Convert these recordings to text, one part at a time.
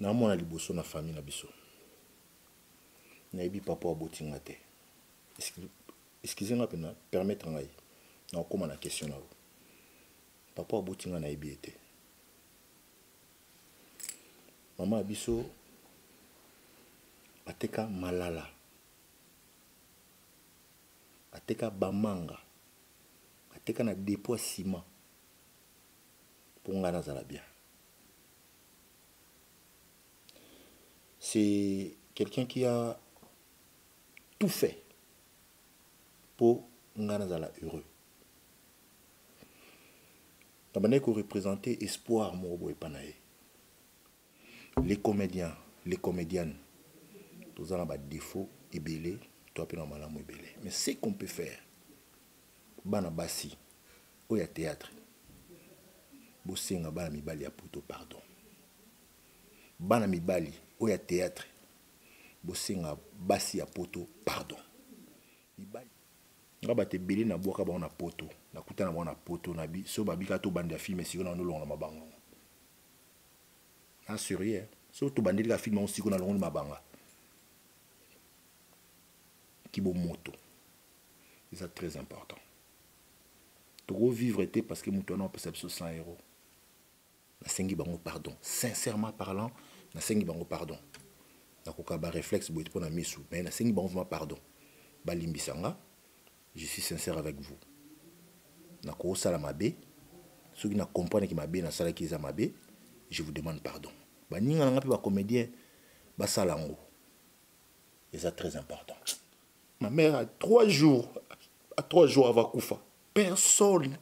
naomona liboso na famille na biso. Nayebi papa aboti nga te. Excuse nga mpena permettre ngai nakokóma na question na yo. Papa aboti nga nayebi ye te mama ya biso ateka malala. Ateka bamanga. Ateka na depo ya nsima mpo ngai nazala bien c'est quelqu'un qui a tout fait pour Nganazala heureux. Tabaneko représentait espoir Morobo Epanae. Les comédiens, les comédiennes, tous ont des défauts, ébélés, toi dans malamu ébélé. Mais ce qu'on peut faire, banabasi, au théâtre, bosenga bana mibali ya poto pardon. Bana mibali, oyo ya théâtre bosenga basi ya poto pardon. Mibali nga bato ebele nabwaka bango na poto nakutana bango na poto nabi so babika tobandi ya filme siko na nolonga na mabanga. Assurie so tobandeli ka filme yango siko na longoli mabanga. Kibomoto eza très important. Tokovivre te parce que moto wana opesa biso 100 euro nasengi bango pardon. Sincèrement parlant nasengi bango pardon. Nakoka baréflexe boye mpo na misu. Mais nasengi bango vraimen pardon. Balimbisa nga je suis sincère avec vous. Nakosala mabe. Soki na comprendre ki mabe nasalaki eza mabe je vous demande pardon. Baninga na nga mpe bacomédien basala yango. Eza très important. Ma mère a trois jours à trois jours avant kufa personne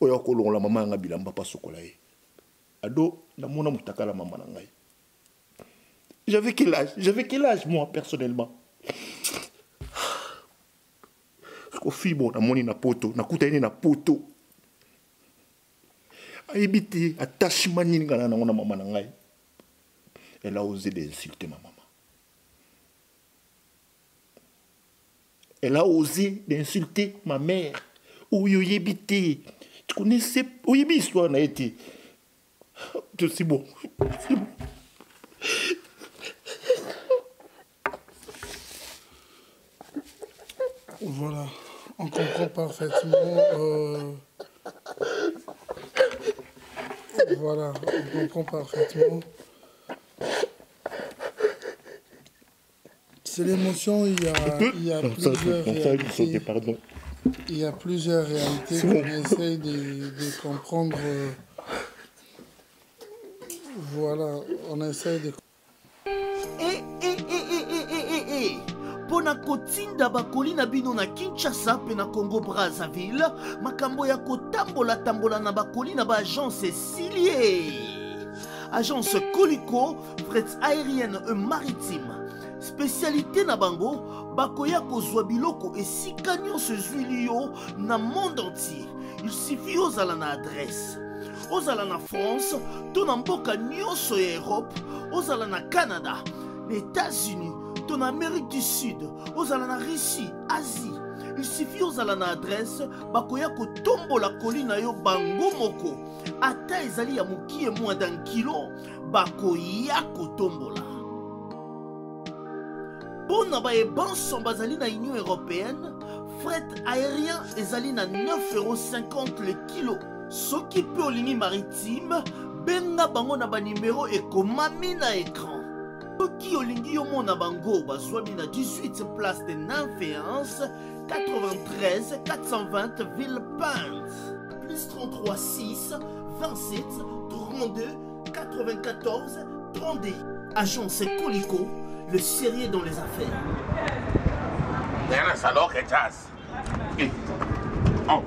oyo akolongola mama yanga bilamba pasokola ye. Ado namona motakala mama na ngai j'avais quel âge? J'avais quel âge moi personnellement? Kofi bo namoni na poto nakutani ne na poto. Ayebi te attachement nini nga na na na elle a osé d'insulter ma maman elle a osé d'insulter ma mère. Oyo oyebi tu connaissais oyebi histoire na ye te. C'est bon c'est bon Voilà, on comprend parfaitement. euh, Voilà, on comprend parfaitement. C'est l'émotion, il y a, il y a Non, plusieurs ça, réalités. pardon. Il y a plusieurs réalités qu'on essaye de, de comprendre. Voilà, on essaye de e mpo na kotinda bakoli na bino na kinshasa mpe na congo brazzaville makambo ya kotambola-tambola na bakoli na baagence esilie agence coliko fret aérienne e maritime. Spécialité na bango bakoya kozwa biloko esika nyonso ezwili yo na monde entier. Il suffit ozala na adresse. Ozala na france to na mboka nyonso ya erope ozala na canada na états-unis to na amérique du sud ozala na russie asie. Il suffit ozala na adresse bakoya kotombola koli na yo bango moko. Ata ezali ya mokie mwa dan kilo bakoya kotombola. Mpo na bayebanso bazali na union européenne fret aérien ezali na 9,50 le kilo. Soki mpe olingi maritime benga bango na banimero ekomami na ekran soki olingi omona bango bazwami na 18 place de ninféance 93 420 ville pinte plus 33 6 27 32 94 32 agence colico le sérieux dans les affaires jazz. Eh. Oh.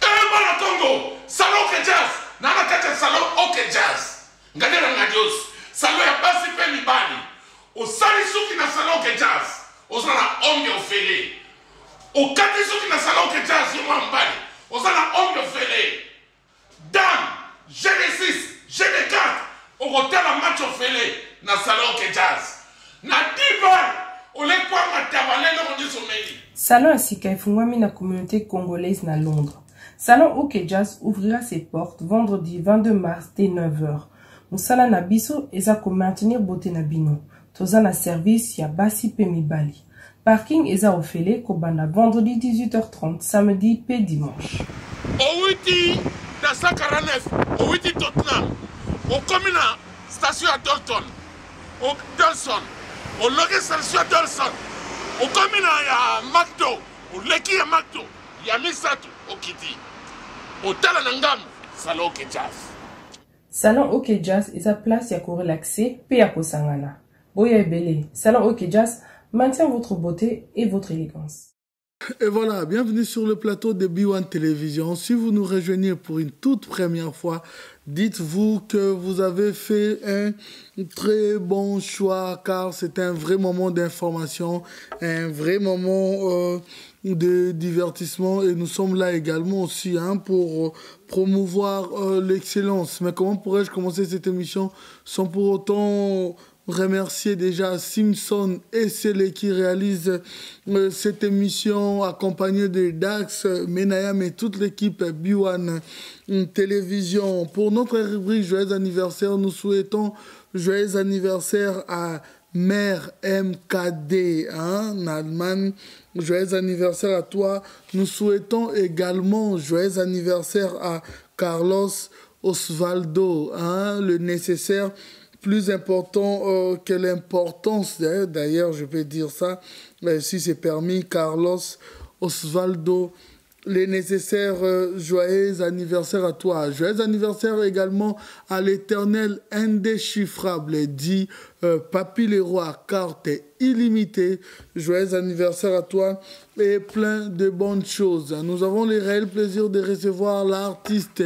Eh, salon que jazz. Nana kati ya salon oke jazz. Ngadela ngadios. Salon ya basi pe mibali. Osali suki na salon que jazz. Oza na ombi ofele. Okati suki na salon que jazz yo mwa mbali. Oza na ombi ofele. Dame, Genesis, G4, okotala match ofele na salon ke jazz. Na divan, olekwanga tabale loko nyonso meli. salon ya sika efungwami na communauté congolaise na londres Salon OK Jazz ouvrira ses portes vendredi 22 mars dès 9h. Mosala na biso eza ko maintenir beauté na bino. Toza na service ya basi pe mibali. Parking eza ofele kobanda vendredi 18h30, samedi pe dimanche. owuti na 149 owuti tottenham okomi na station ya dolton dolson oloki station ya dolson okomi na ya macdo oleki ya macdo ya misato okiti otala na ngambo sala oke jazz Salon OK Jazz eza place ya korelaxe pe ya kosangana. Boya ebele, Salon OK Jazz maintient votre beauté et votre élégance. Et voilà, bienvenue sur le plateau de B1 Télévision. Si vous nous rejoignez pour une toute première fois, dites-vous que vous avez fait un très bon choix car c'est un vrai moment d'information, un vrai moment euh, de divertissement et nous sommes là également aussi hein, pour euh, promouvoir euh, l'excellence. Mais comment pourrais-je commencer cette émission sans pour autant remercier déjà Simpson et Sele qui réalisent euh, cette émission accompagnée de Dax, Menayam et toute l'équipe B1 euh, Télévision. Pour notre rubrique Joyeux anniversaire, nous souhaitons joyeux anniversaire à Mère MKD hein, en. Joyeux anniversaire à toi. Nous souhaitons également joyeux anniversaire à Carlos Osvaldo, hein, le nécessaire plus important euh, que l'importance, d'ailleurs, d'ailleurs, je peux dire ça, mais si c'est permis, Carlos Osvaldo, les nécessaires euh, joyeux anniversaire à toi. Joyeux anniversaire également à l'éternel indéchiffrable, dit euh, Papy le roi, carte illimitée. Joyeux anniversaire à toi et plein de bonnes choses. Nous avons le réel plaisir de recevoir l'artiste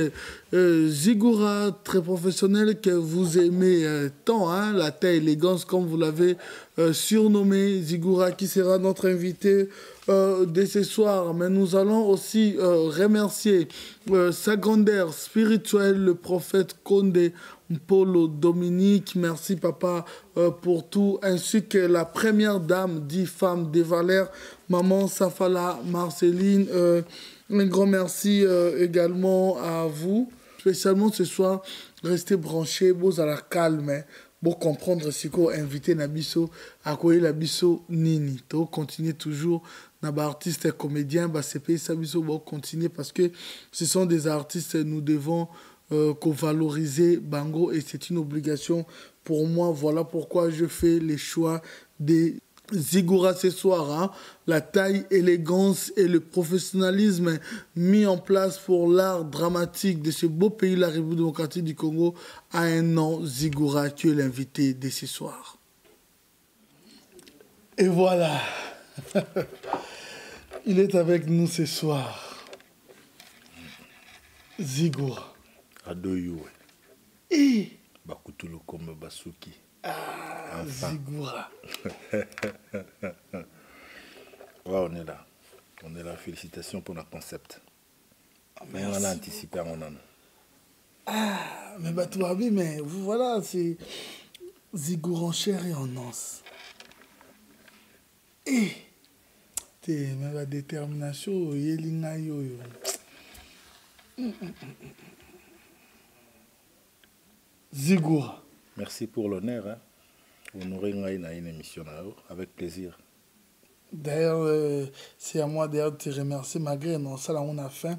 euh, Zigura, très professionnel que vous aimez euh, tant, hein, la taille élégance comme vous l'avez euh, surnommé. Zigura qui sera notre invité de ce soir. Mais nous allons aussi remercier euh, sa grandeur spirituelle, le prophète Condé Polo Dominique. Merci papa euh, pour tout, ainsi que la première dame, dit femme des Valères, maman Safala Marceline. Euh, un grand merci euh, également à vous. Spécialement ce soir, restez branchés, beaux à la calme. hein. Pour comprendre ce qu'on invité Nabiso, à quoi la biso nini. To continuer toujours naba artiste et comédien, bah c'est pays Sabiso, continuer parce que ce sont des artistes, nous devons euh, valoriser Bango et c'est une obligation pour moi. Voilà pourquoi je fais les choix des Zigura ce soir, hein. la taille, élégance et le professionnalisme mis en place pour l'art dramatique de ce beau pays, la République démocratique du Congo, a un nom, Zigura, qui est l'invité de ce soir. Et voilà, il est avec nous ce soir. Zigura. Et bakutulu kombe basuki Zigura. Ouais, on est là. On est là. Félicitations pour notre concept. Mais on a anticipé en an. Ah, mais bah, toi, oui, mais vous, voilà, c'est Zigour en chair et en os. Et, t'es, mais la détermination, yelinga yo yo. Zigour. Merci pour l'honneur. Hein. Honorer une émission avec plaisir. D'ailleurs, euh, c'est à moi d'ailleurs de te remercier malgré non ça là on a faim.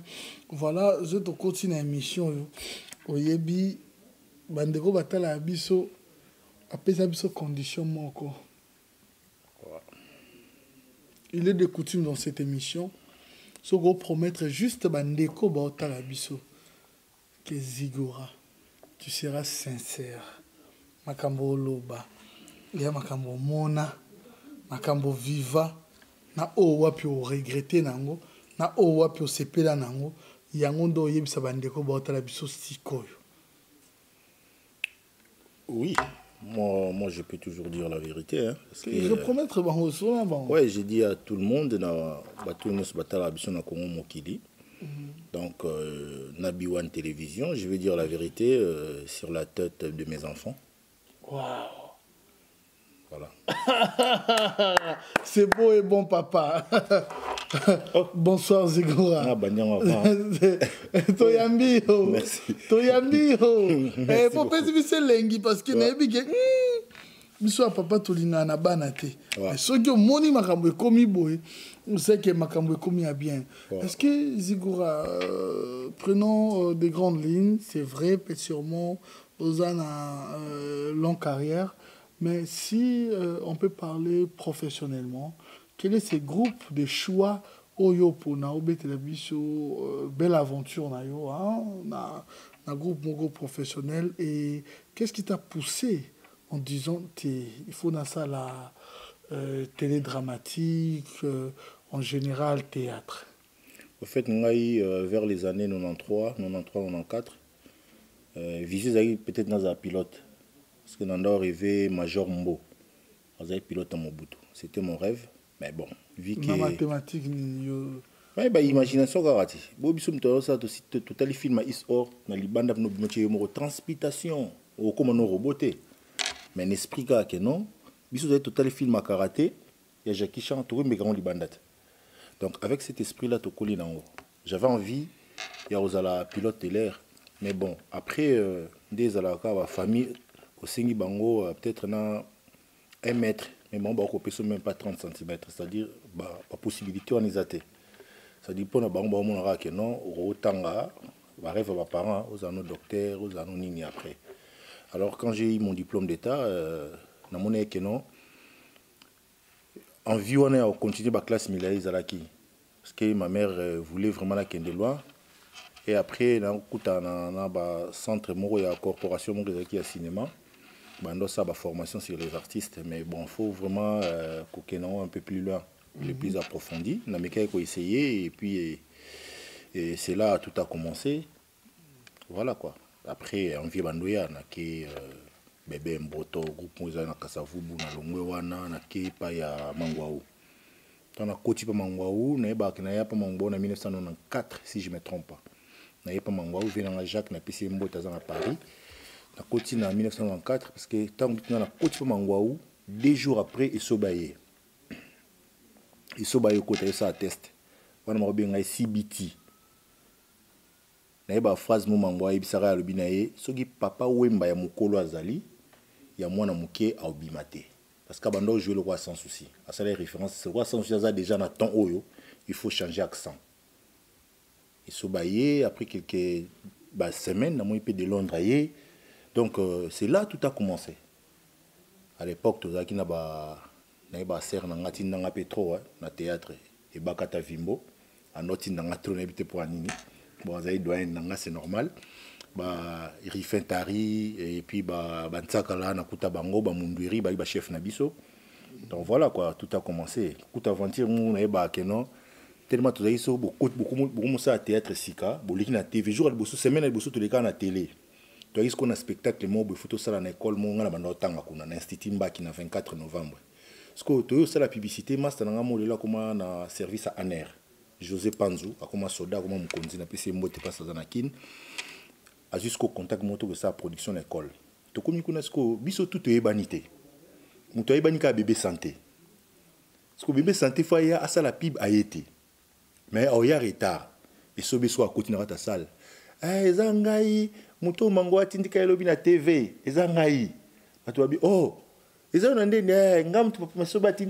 Voilà, je te continue l'émission yo. Oyebi bandeko batala ya biso apesa biso condition moko. Il est de coutume dans cette émission ce qu'on promettre juste bandeko baotala biso que Zigora tu seras sincère. Makambo oloba. Ya makambo mona. makambo viva na oyo wapi oregrete nango na oyo wapi osepela nango yango nde oyebisa bandeko baotala biso sikoyo Oui, moi, moi je peux toujours dire la vérité. Hein, parce que, je promettre bango sona bango Ouais, j'ai dit à tout le monde, na bato nyonso batala biso na Congo Mokili. Donc, euh, Nabi One Télévision, je vais dire la vérité euh, sur la tête de mes enfants. Waouh. Voilà. c'est beau et bon papa bonsoir zigora Ah, banyango avant. toyambi yo Merci. toyambi yo Merci po pesi biso elengi parce que nayebi ke hmm, biso ya papa tolingaka na bana te soki omoni makambo ekomi boye oseke makambo ekomi ya bien. Est-ce que zigora euh, prenons euh, des grandes lignes c'est vrai sûrement oza na euh, longue carrière mais si on peut parler professionnellement quel est ce groupe de choix oyo mpona obetela biso belle aventure na yo hein, na, na groupe moko professionnel et qu'est-ce qui t'a poussé en disant il faut na ça la euh, télédramatique euh, en général théâtre Au fait, ngai, euh, vers les années 93, 93, 94, euh, visé peut-être naza ya pilote. Parce que nanda rêvé Major Mbo. azalaki pilote à Mobutu. C'était mon rêve. Mais bon, vu que... na mathématique ni yo Ouais, bah, imagination kaka ti bo biso moto azosa totali film ya is or na libanda no bino tie yo moko transpitation okóma no robot te mais na esprit kaka ke non biso ozali totali film ya karaté ya jackie chan tokombeka yango libanda te donc avec cet esprit là tokoli nango j'avais envie ya kozala pilote de l'air. Mais bon après euh, nde ezalaka kaka bafamille osengi bango euh, peut-être na un mètre. Mais bango bakopesa même pas 30 cm c'est-à-dire bapossibilité wana eza te. C'est-à-dire mpona bango baomona kaka ke non okotanga barêve ya baparent ozala no docteur ozala no nini après. Alors quand j'ai eu mon diplôme d'état euh, namonaki ke non envie wana ya kocontinue baklasse milai ezalaki parce que ma mère euh, voulait vraiment nakende loin et après nakutana na, na bacentre moko ya corporation moko ezalaki ya cinéma. Bando ça ba formation sur les artistes. Mais bon faut vraiment euh, kokende yango un peu plus loin. Le plus approfondi na mekaki koessayer et puis et, et c'est là tout a commencé. Voilà quoi. Après envie bandoya nake euh, bebe mboto groupe moko ezali na kasavubu na longwe wana nake epai ya mangwau ntango nakoti mpa mangwau nayebaka naya mpa mangwau na 1994 si je me trompe pas. Naye mpa mangwau vie nanga jacques napesi ye mbote aza na paris nakoti na 1994 parce que ntango tina nakoti mpa mangwau deux jours après esoba ye esoba ye ekota esala test. Wana makobenga ngai cbt nayeba phrase mo mango ayebisaka alobi na soki papa wemba ya mokolo azali? Ya mwana te parce que abanda ojouer lokola sans souci. Asala référence lokola sans souci aza déjà na temps oyo il faut changer accent. Esoba ye après quelques basemaine namoni mpe de londres donc euh, c'est là tout a commencé. À l'époque tozalaki na ba nayeba ser na nga tindanga mpe trop eh, na théâtre ebakata vimbo ando tindanga trop nayebi te mpo ya nini bon azali doyen na nga c'est normal ba rifin tari et puis ba bantsakala bango bamundwiri bali bachef na biso donc voilà quoi tout a commencé. Kuta aventure mu nayebaka ke non tellement tozalaki so bokomosala théâtre sika. Boleki na tv jour ya liboso semaine ya liboso tolekaka na télé. Toyaki sikoyo na spectacle moko boye fo tosala na école na banda otanga kuna na institut mbaki na 24 novembre. Sikoyo toyei osala publicité master na ngai mo lelo akoma na service ya aner. José panzu akoma soda akoma mokonzi napesi ye mbote mpasi aza na kine sikoyo contact moko tokosala production na école tokomi kuna sikoyo biso tu toyebani te moto ayebani kaka bebe santé. Sikoyo bebe santé fo aya asala pib aye te mais aoya retard. Esobe so akoti na kati ya sale "Ah, eza ngai moto mango atindika elobi na tv oh na eh, moto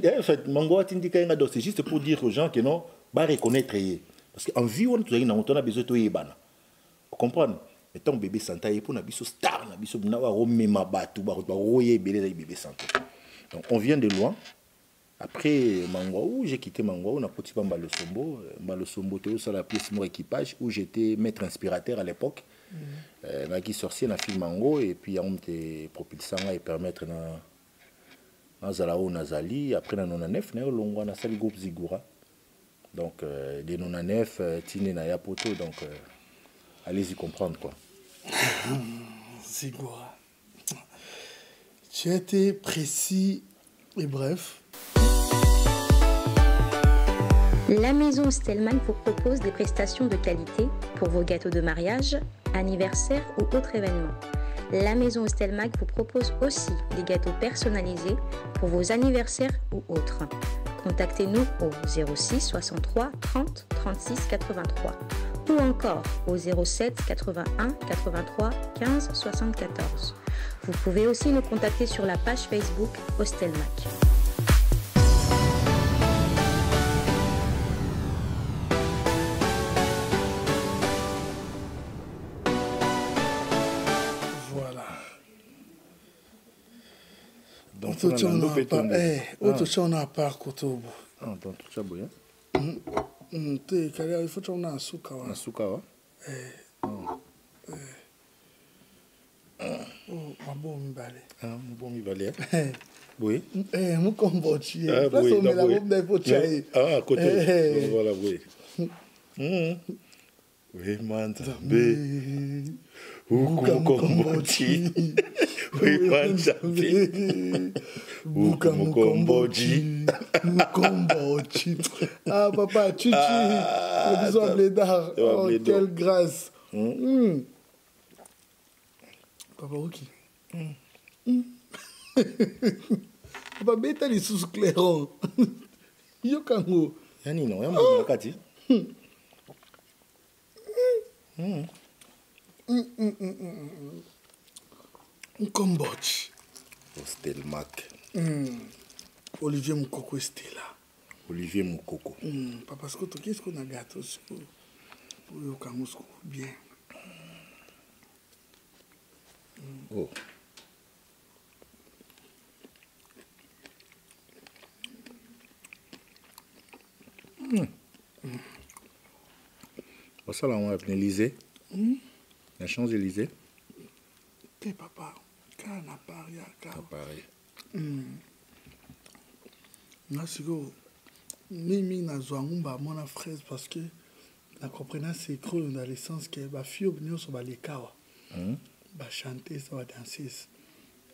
eh, c'est juste pour dire aux gens que non bareconnaître ye parce que en vie wana toyebana ocomprendre mais ntango bebe sante aye mpo na biso star na biso na baromema bato baroya ebele ezali bebe sante donc on vient de loin après Mangwaou, j'ai quitté Mangwaou, on a pris Mbalo Sombo. Mbalo Sombo, c'était aussi la pièce mon équipage où j'étais maître inspirateur à l'époque. Euh, On a qui sorcier dans le film Mango et puis on était propulsant et permettre na na Zalao Nazali. Après na 99, na longo na sali groupe Zigura. Donc euh, des 99, euh, Tine na Yapoto, donc euh, allez-y comprendre quoi. Zigora. Tu as été précis et bref. La maison Stelman vous propose des prestations de qualité pour vos gâteaux de mariage, anniversaire ou autres événements. La maison Stelmac vous propose aussi des gâteaux personnalisés pour vos anniversaires ou autres. contactez-nous au 06 63 30 36 83 ou encore au 07 81 83 15 74. Vous pouvez aussi nous contacter sur la page Facebook Hostelmac. Voilà. Donc, on a on un a Mm, te kari awi fota una asuka wa. Asuka wa? Eh. Oh. Eh. Oh, mabo mibale. Ah, mabo mibale. Eh. Boye. Eh, mu kombo chi. Ah, boye. Place la bombe na fota e. Ah, côté. Donc voilà, boye. Mm. We man tambe. Ukumkombo chi. Manzambe. Buka mukomboji. Mukomboji. Ah, papa, chichi. Ah, Le bisou à Blédard. Ouais, Oh, Blédard. quelle grâce. Mm. Mm. Papa, ok. Mm. Papa, beta lisusu clairon. yokango Yani no, yambo na kati. Nkombochi. Hostel Mac. olivier mokoko estela Olivier Moukoko. Mm, papa toki siko na gato siko oyoka yango siko bien? Oh. basala yango na élysée na champs élysée te papa? Kaka na pari ya kaka paris. Nga sikoyo mingimingi nazwa yango bamona fraise parce que na comprena secret oyo na licence ke bafio nyonso baleka awa bachante eza badanseuse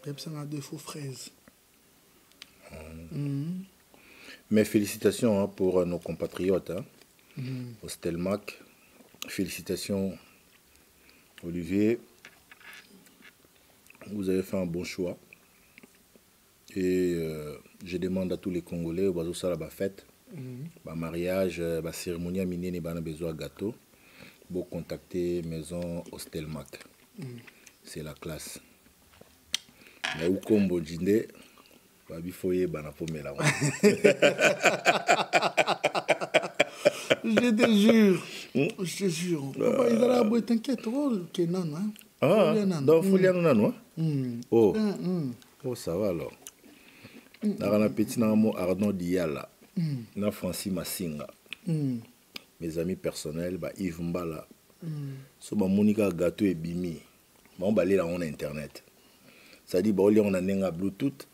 bayebisanga deux faux fraise Mhm. mais félicitations hein, pour euh, nos compatriotes hein. au Stelmac félicitations Olivier vous avez fait un bon choix. Et euh, je demande à tous les Congolais, au bazo sala ba fête, mhm. ba mariage, euh, ba cérémonie minene ba na besoin gâteau. Bon contacter maison Hostelmac. Mhm. C'est la classe. Mais où combo dinde babi foyer bana pomela. je te jure, hmm? je te jure. Euh, Papa, il a la t'inquiète, oh, Kenan, hein. Ah, donc foliano nano hein? Mm. oh. Mm, mm. oh ça va alors naka na peti nanga mo arnon diala na francis masinga Mm. mes amis personnels ba yves mbala so bamoni kaka gato ebimi bango balela yango na internet cestadire baolia yango na ndenge ya bluetooth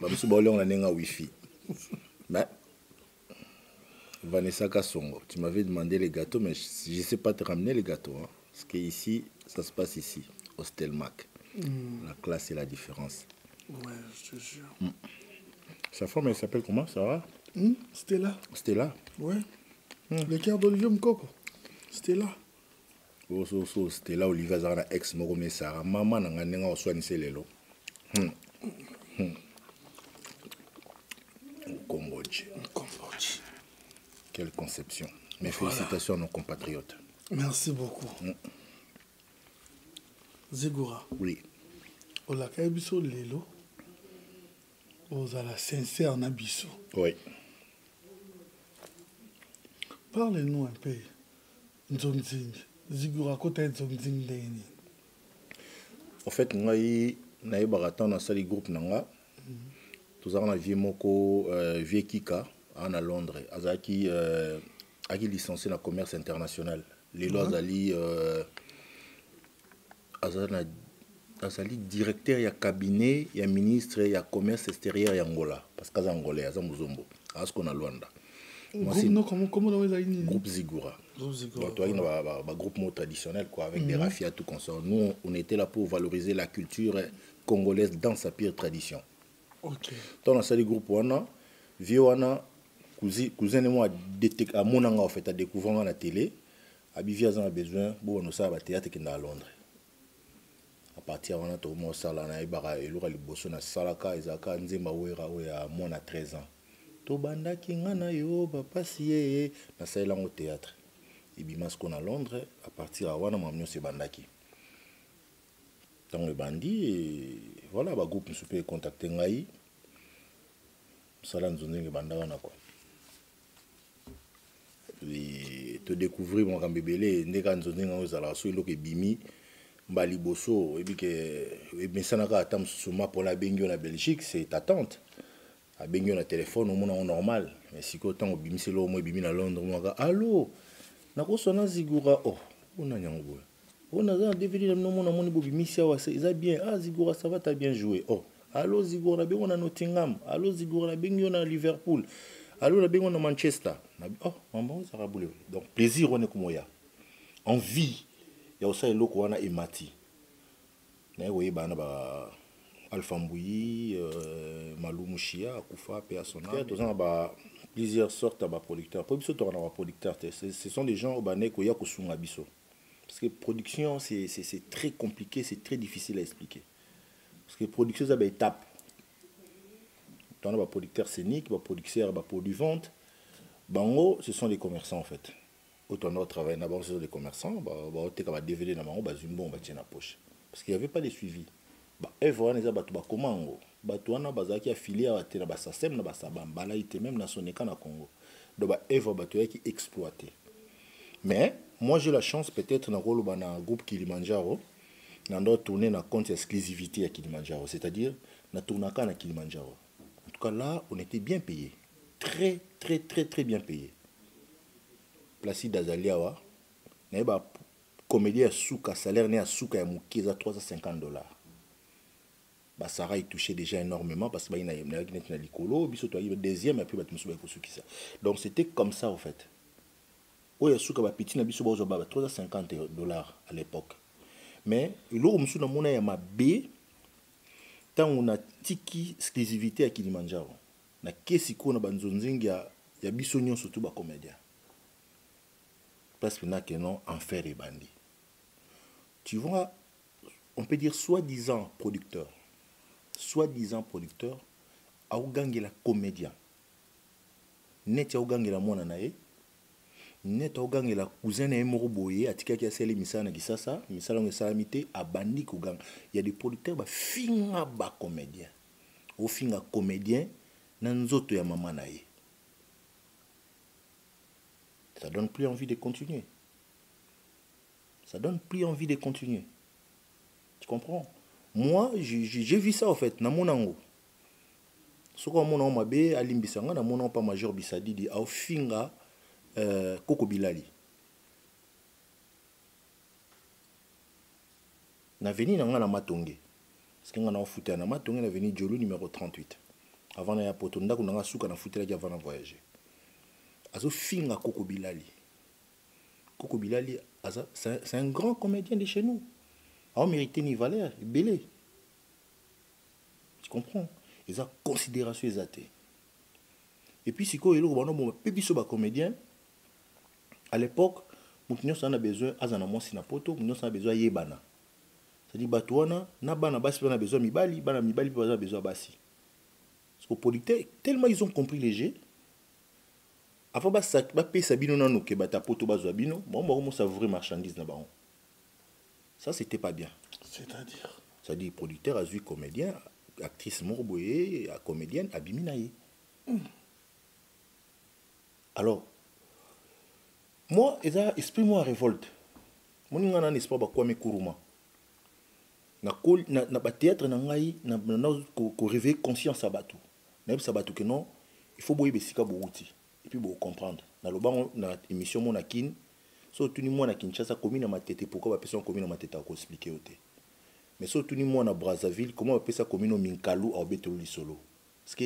baolia yango na ndenge ya wifi mais Vanessa Kassongo, tu m'avais demandé les gâteaux, mais je ne sais pas te ramener les gâteaux. hein. Parce que ici, ça se passe ici, au Stelmac. La classe et la différence. ouais je te jure Sa femme, elle s'appelle comment, Sarah? Hmm, c'était là Stella ouais le cœur d'olivier mokoko c'était là Oh, so, so, Stella Olivier azalaka na ex moko me Sarah. Mama na nga ndenge oswanisi lelo. Hmm. Hmm. Cambodge. nkombochi Quelle conception. Mes félicitations à nos compatriotes. merci beaucoup zigora Oui. olakaki biso lelo ozala sincère na biso. Oui. parle nous un peu nzonzingi zigora kota nzonzingi ndenge nini en fait ngai nayebaka ntango nasali groupe na nga. Tozalaka na vie moko euh, vie kika aa na londres. Azalaki euh, aki licencié na commerce international. Lelo azali euh, azali na azali directeur ya cabinet ya ministre ya commerce extérieur ya angola parce que aza angolais aza mozombo azako na lwanda groupe zigura Groupe Zigura, Donc, toi, il y a un groupe mot traditionnel quoi, avec des rafias, tout consort. Nous, on était là pour valoriser la culture congolaise dans sa pire tradition. ok Dans la salle groupe, on a vieux, on a cousin et moi à mon en fait à découvrir à la télé. À Bivia, on a besoin, bon, on a théâtre qui est à Londres. À partir de là, tout le monde sala na ibara et l'ora liboso na salaka ezaka nzemba wera oya mwana 13 ans. tobandaki nga na yo bapasi ye nasalelango théâtre. Ebima siko na londres à partir ya wana mamu nyonso ebandaki. Ntango ebandi voilà bagroupe mosusu mpe econtacte ngai. Mosala nzonzenge ebanda wana kua todécouvrir makambo ebele nde kaka nzonzenge yango ezalaka so eloko ebimi mba liboso oyebi ke emesanaka ata mosusu mapola abengi yo na belgique c'est ta tante abengi yo na telefone omona yango normal. Mais sikoyo ntango obimiseli omo ebimi na londres mwaka allo nakosona zigura o ona nyango boye o naza na dvd na bino mona moni bobimisi awa eza bien ah zigura ça va ta bien joué. Oh allo zigura nabengi yo na nottingham. Allo zigura nabengi yo na liverpool. Allo nabengi yo na manchester oh mambo yango ezalaka bule donc plaisir wana ekomoya envie ya kosala eloko wana emati. Naye koyeba na ba alpha mbuyi euh, malumu shia akufa mpe asona toza na ba plusieurs sortes ya baproducteur mpo biso toka na baproducteur te. Ce sont des gens oyo banaye koya kosunga biso. Parce que production c'est très compliqué c'est très difficile à expliquer. Parce que production eza baétape tona baproducteur scénique baproducteur baproduit vente bango ce sont des commerçants en fait oyo tona otravaille na bango ce sont des commerçants ba- baoteka badvd na bango bazwi mbongo batie na poche. Parce qu'il y avait pas de suivi. Baevre wana eza bato bakoma yango bato wana bazalaki affilie awa te na basasem na basaba mbalai te même na soneka na congo. Donc baevre bato oyaki exploité mais moi j'ai la chance peut-être nakoloba na groupe kilimanjaro nando tourner na compte exclusivité ya kilimanjaro. C'est-à-dire natournaka na kilimanjaro. En tout cas là on était bien payé. Très très très très bien payé placide azali awa nayeba comédien ya suka salaire ne ya suka ya moke eza 350 dollars. Basara etouché déjà énormément parce que bayaki neti na likolo biso toyaki deuxième apres bato mosusu bakosukisa donc c'était comme ça en fait. Oyo ya suka bapeti na biso bazwa baba 350 dollars à l'époque. Mais eloko mosusu namona ya mabe ntango natiki exclusivité ya kilimanjaro nake sikoyo na banzonzengi ya, ya biso nyonso to bacomédien place penake non enfer ebandi tu vois on peut dire soi-disant producteur. Soi-disant producteur aogangela comédien. Neti aogangela mwana na ye. Neti aogangela cousin na ye moko boye atikaki asali na kisasa misala yango esalami abandi koganga. Ya des producteurs bafinga bacomédien comédien. Ya mama ça donne plus envie de continuer. Ça donne plus envie de continuer. Tu comprends? Moi j'ai vu ça en fait namona yango soki amona yango mabe alimbisa nga namona mpa major bisadidi aofinga euh, koko bilali. Na veni na nga na matonge parceke nga naofutela na matonge na veni jolo numéro 38 avant na ya poto na nga suka avant na voyage azofinga koko bilali. Koko bilali c'est un- un grand comédien de chez nous. Aomérité ni valeur ebele tu comprends? Eza considération eza te et puis eloko bana bo mpe biso bacomédien à l'époque moto nyonso aza na besoin aza na mwasi na poto moto besoin ayebana cestadire bato wana na bana basi mpe baza besoin ya mibali bana mibali mpe baza na besoin ya basi. Parce que producteur tellement ils ont compris les jeux avant bapesa bino nano ke bato ya poto bazwa bino bango bakomosavoure marchandise na bango ça c'était pas bien C'est-à-dire c'est-à-dire producteur azwi comédien actrice moko boye comédienne abimi na ye alors moi eza esprit moko ya révolte moninga nani espoir bakwami kuruma na, na, na batéâtre na ngai na, na, na koréveille conscience ya bato nayebisa bato ke non il faut boyeba esika bowuti epuis bocomprendre nalobango na émission mo na kine so otuni mwana kinshasa komi na matete pourkui bapesa komi na matete akoexplike yo te mais so otuni mwana brazzaville comment bapesa komi no minkalu aobetelo lisolo. Parce que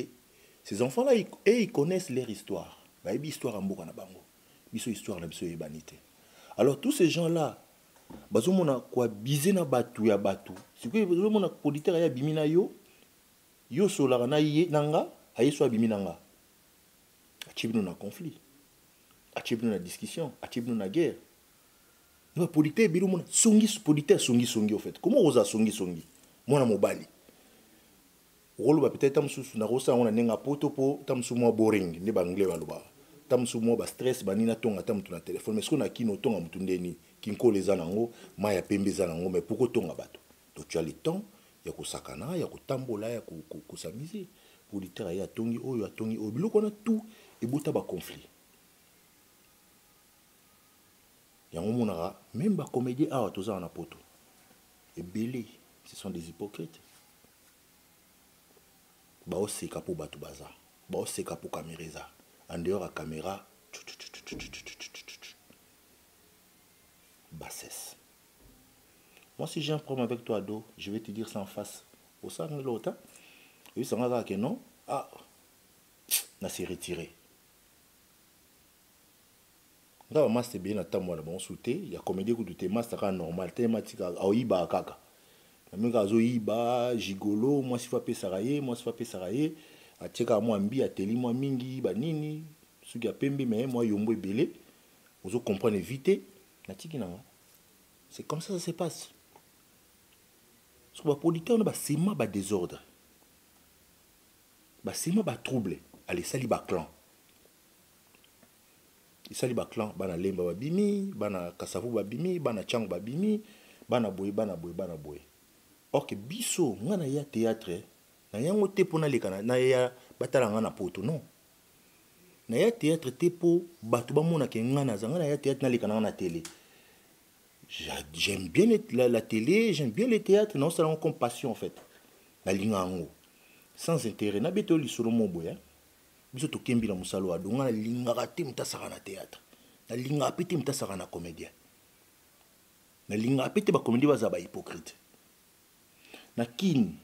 ces enfants là et ils connaissent leur histoire. Bayebi histoire ya mboka na bango. Biso histoire na biso eyebani alors tous ces gens là bazomona koabize na bato ya bato sikoyo bazomona producteur aye abimi na yo yo osolaka na ye na nga aye so abimi na nga atie na conflit. Atie na discussion. Atie na guerre. Bapoliteur ebili omona songi politeur asongisongi au fait. Comment oza asongisongi mwana mobali okoloba peut-être ta mosusu nakosala yango na ndenge ya poto mpo ta mosusu mwa boring. Nde banglais balobaka ta mosusu mwa bastress banini atonga ta motu na telefone mais soki na kino otonga motu ndeni kinkolo eza nango mai ya pembe eza nango mais poko otonga bato to tu as le temps ya kosakana ya kotambola ya kosamuse auditeur aye atongi oyo atongi oyo biloko wana tout ebota baconflit yango omonaka même bacomédien awa toza wana poto. Ebele ce sont des hypocrites. Baoseka mpo bato baza. Baoseka mpo kamera eza. En dehors ya caméra bassesse moi si j'ai un problème avec toi ado je vais te dire ça en face. Osanga lota oyebisanga kaka ke non. Ah. Nasi retiré nga bamaster ebele na ntango wana te ya comédie kutu te kaka normal te matika aoyibaka kaka. Namoni kaka azoyiba gigolo mwasi fo apesaka ye mwasi fo apesaka ye atiekaka mwa mbi ateli mwa mingi banini soki me mwa yombo ebele ozocomprendre vite. Natiki nango c'est comme ça ça se passe. Soki baproducteur na basema badésordre basema batrouble ale esali baclan esali baclan bana lemba babimi bana kasavu babimi bana ntiango babimi bana boye bana boye bana boye. Orke biso nga na ya théâtre na yango te mpo naleka na ya batala nga na poto non? Na ya théâtre te mpo bato bamonake nga naza théâtre naleka na nga na télé. J'aime bien la, télé j'aime bien le théâtre naosala yango comme passion en fait. Nalinga yango. Sans intérêt biso tokembi na mosala ado nga nalingaka te moto asaka na théâtre. Nalingaka mpe te moto asaka na comédien. Nalingaka mpe te bacomédien baza bahypocrite na kini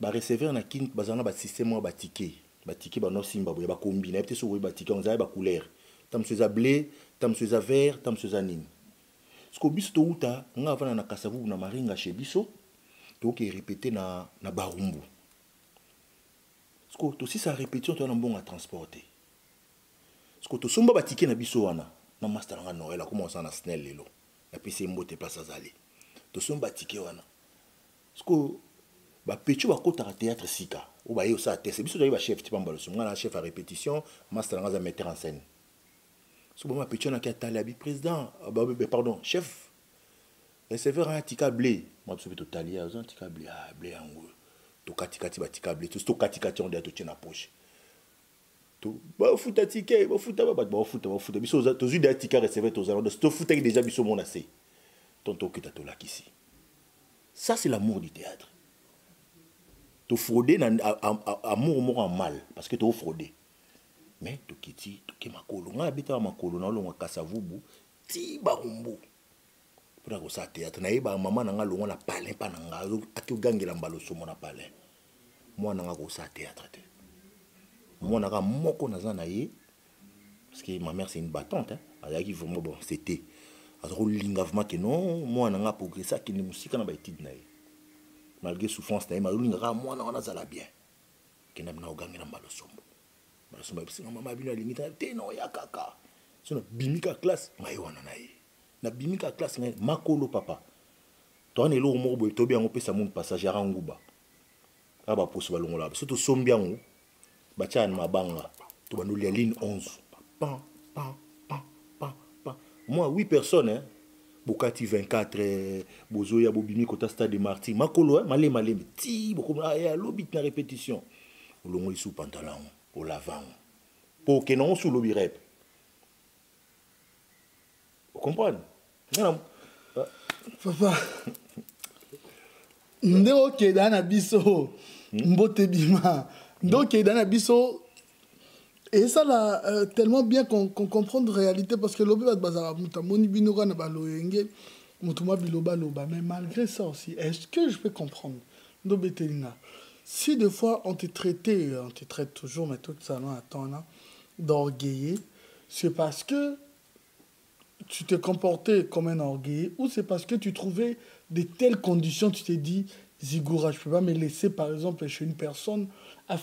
bareceveur na kini bazala na basystème oyo batike batike banosimba boye bakombi nayebi te soki oyi batike yango ezala bacouleur ta mosu eza blé ta mosu eza vert ta mosu eza nini. Siko biso touta nga avanda na kasavubu na maringa chez biso tokoki répété na, na barumbu siko tosisa répétition toya na mbongo ya transporte siko tosomba batike na biso wana na master nanga noel akomonsa na snel lelo napesi ye mbote place théâtre sika oyo baye osala tese biso toyei bachef ti na chef ya répétition master metteur en scène. So bama petio naki atali abi président. Pardon chef. Receveur aya tika blé. Mwa biso mpe ah blé yango tokatikati batika blé tosi tokatikati yango deya totie na poche bafuta tike bafuta babato bafuta bafuta biso tozwi deya tika receveur tozala tofutaki déjà biso mona se ton tokita tolakisi ça c'est l'amour du théâtre. Tofraude na amour moko ya mal. Parce que tofraude me tokiti toke makolo ngai abetaka makolo na olongwa kasavubu ti barumbu mpona kosala théâtre nayebaka mama na ngai alongwa na palin mpa na ngai aki ogangela mbala osomo na palin. Mwana ngai kosala théâtre te. Mwanaka moko naza na ye parce que ma mère c'est une battante hein. azalaki vraiment bon c'était. Aza kolinga vraiment ke non mwana ngai progresse akende mosika na baétude na ye. Malgré souffrance na ye mazolinga kaka mwana wana azala bien. Kenda mina ogangela mbala osombo basomba bisinga mama bino alingi te na oya kaka. So nabimi ka classe ngai wana na ye nabimi ka classe ngai makolo papa. Towana eloko moko boye toyebi yango opesa moni passage yaka nguba. Kaka baposo balongola so tosombi yango batyaka na mabanga to bandolia ligne 11 pan pan pan pan pan moi 8 personnes hein? bokati 24 bozoya bobimi kota stade de martyr makolo malema malema ti alobi na répétition. Olongo lisu pantalon olavango mpo okende yango su lobi rep ocomprendre ngana papa nde okenda na biso mbote bima. Nde okenda na biso esala euh, tellement bien qu'on qu comprendre réalité parce que lobi bato bazala moto amoni bino kaka na baloyenge moto mwa biloba aloba mais malgré ça aussi est ce que je peux comprendre ndobetelinga si des fois on te traitait, on te traite toujours, mais tout ça, non, attends, là, d'orgueillé, c'est parce que tu te comportais comme un orgueillé ou c'est parce que tu trouvais de telles conditions, tu t'es dit, Zigoura, je ne peux pas me laisser, par exemple, chez une personne, à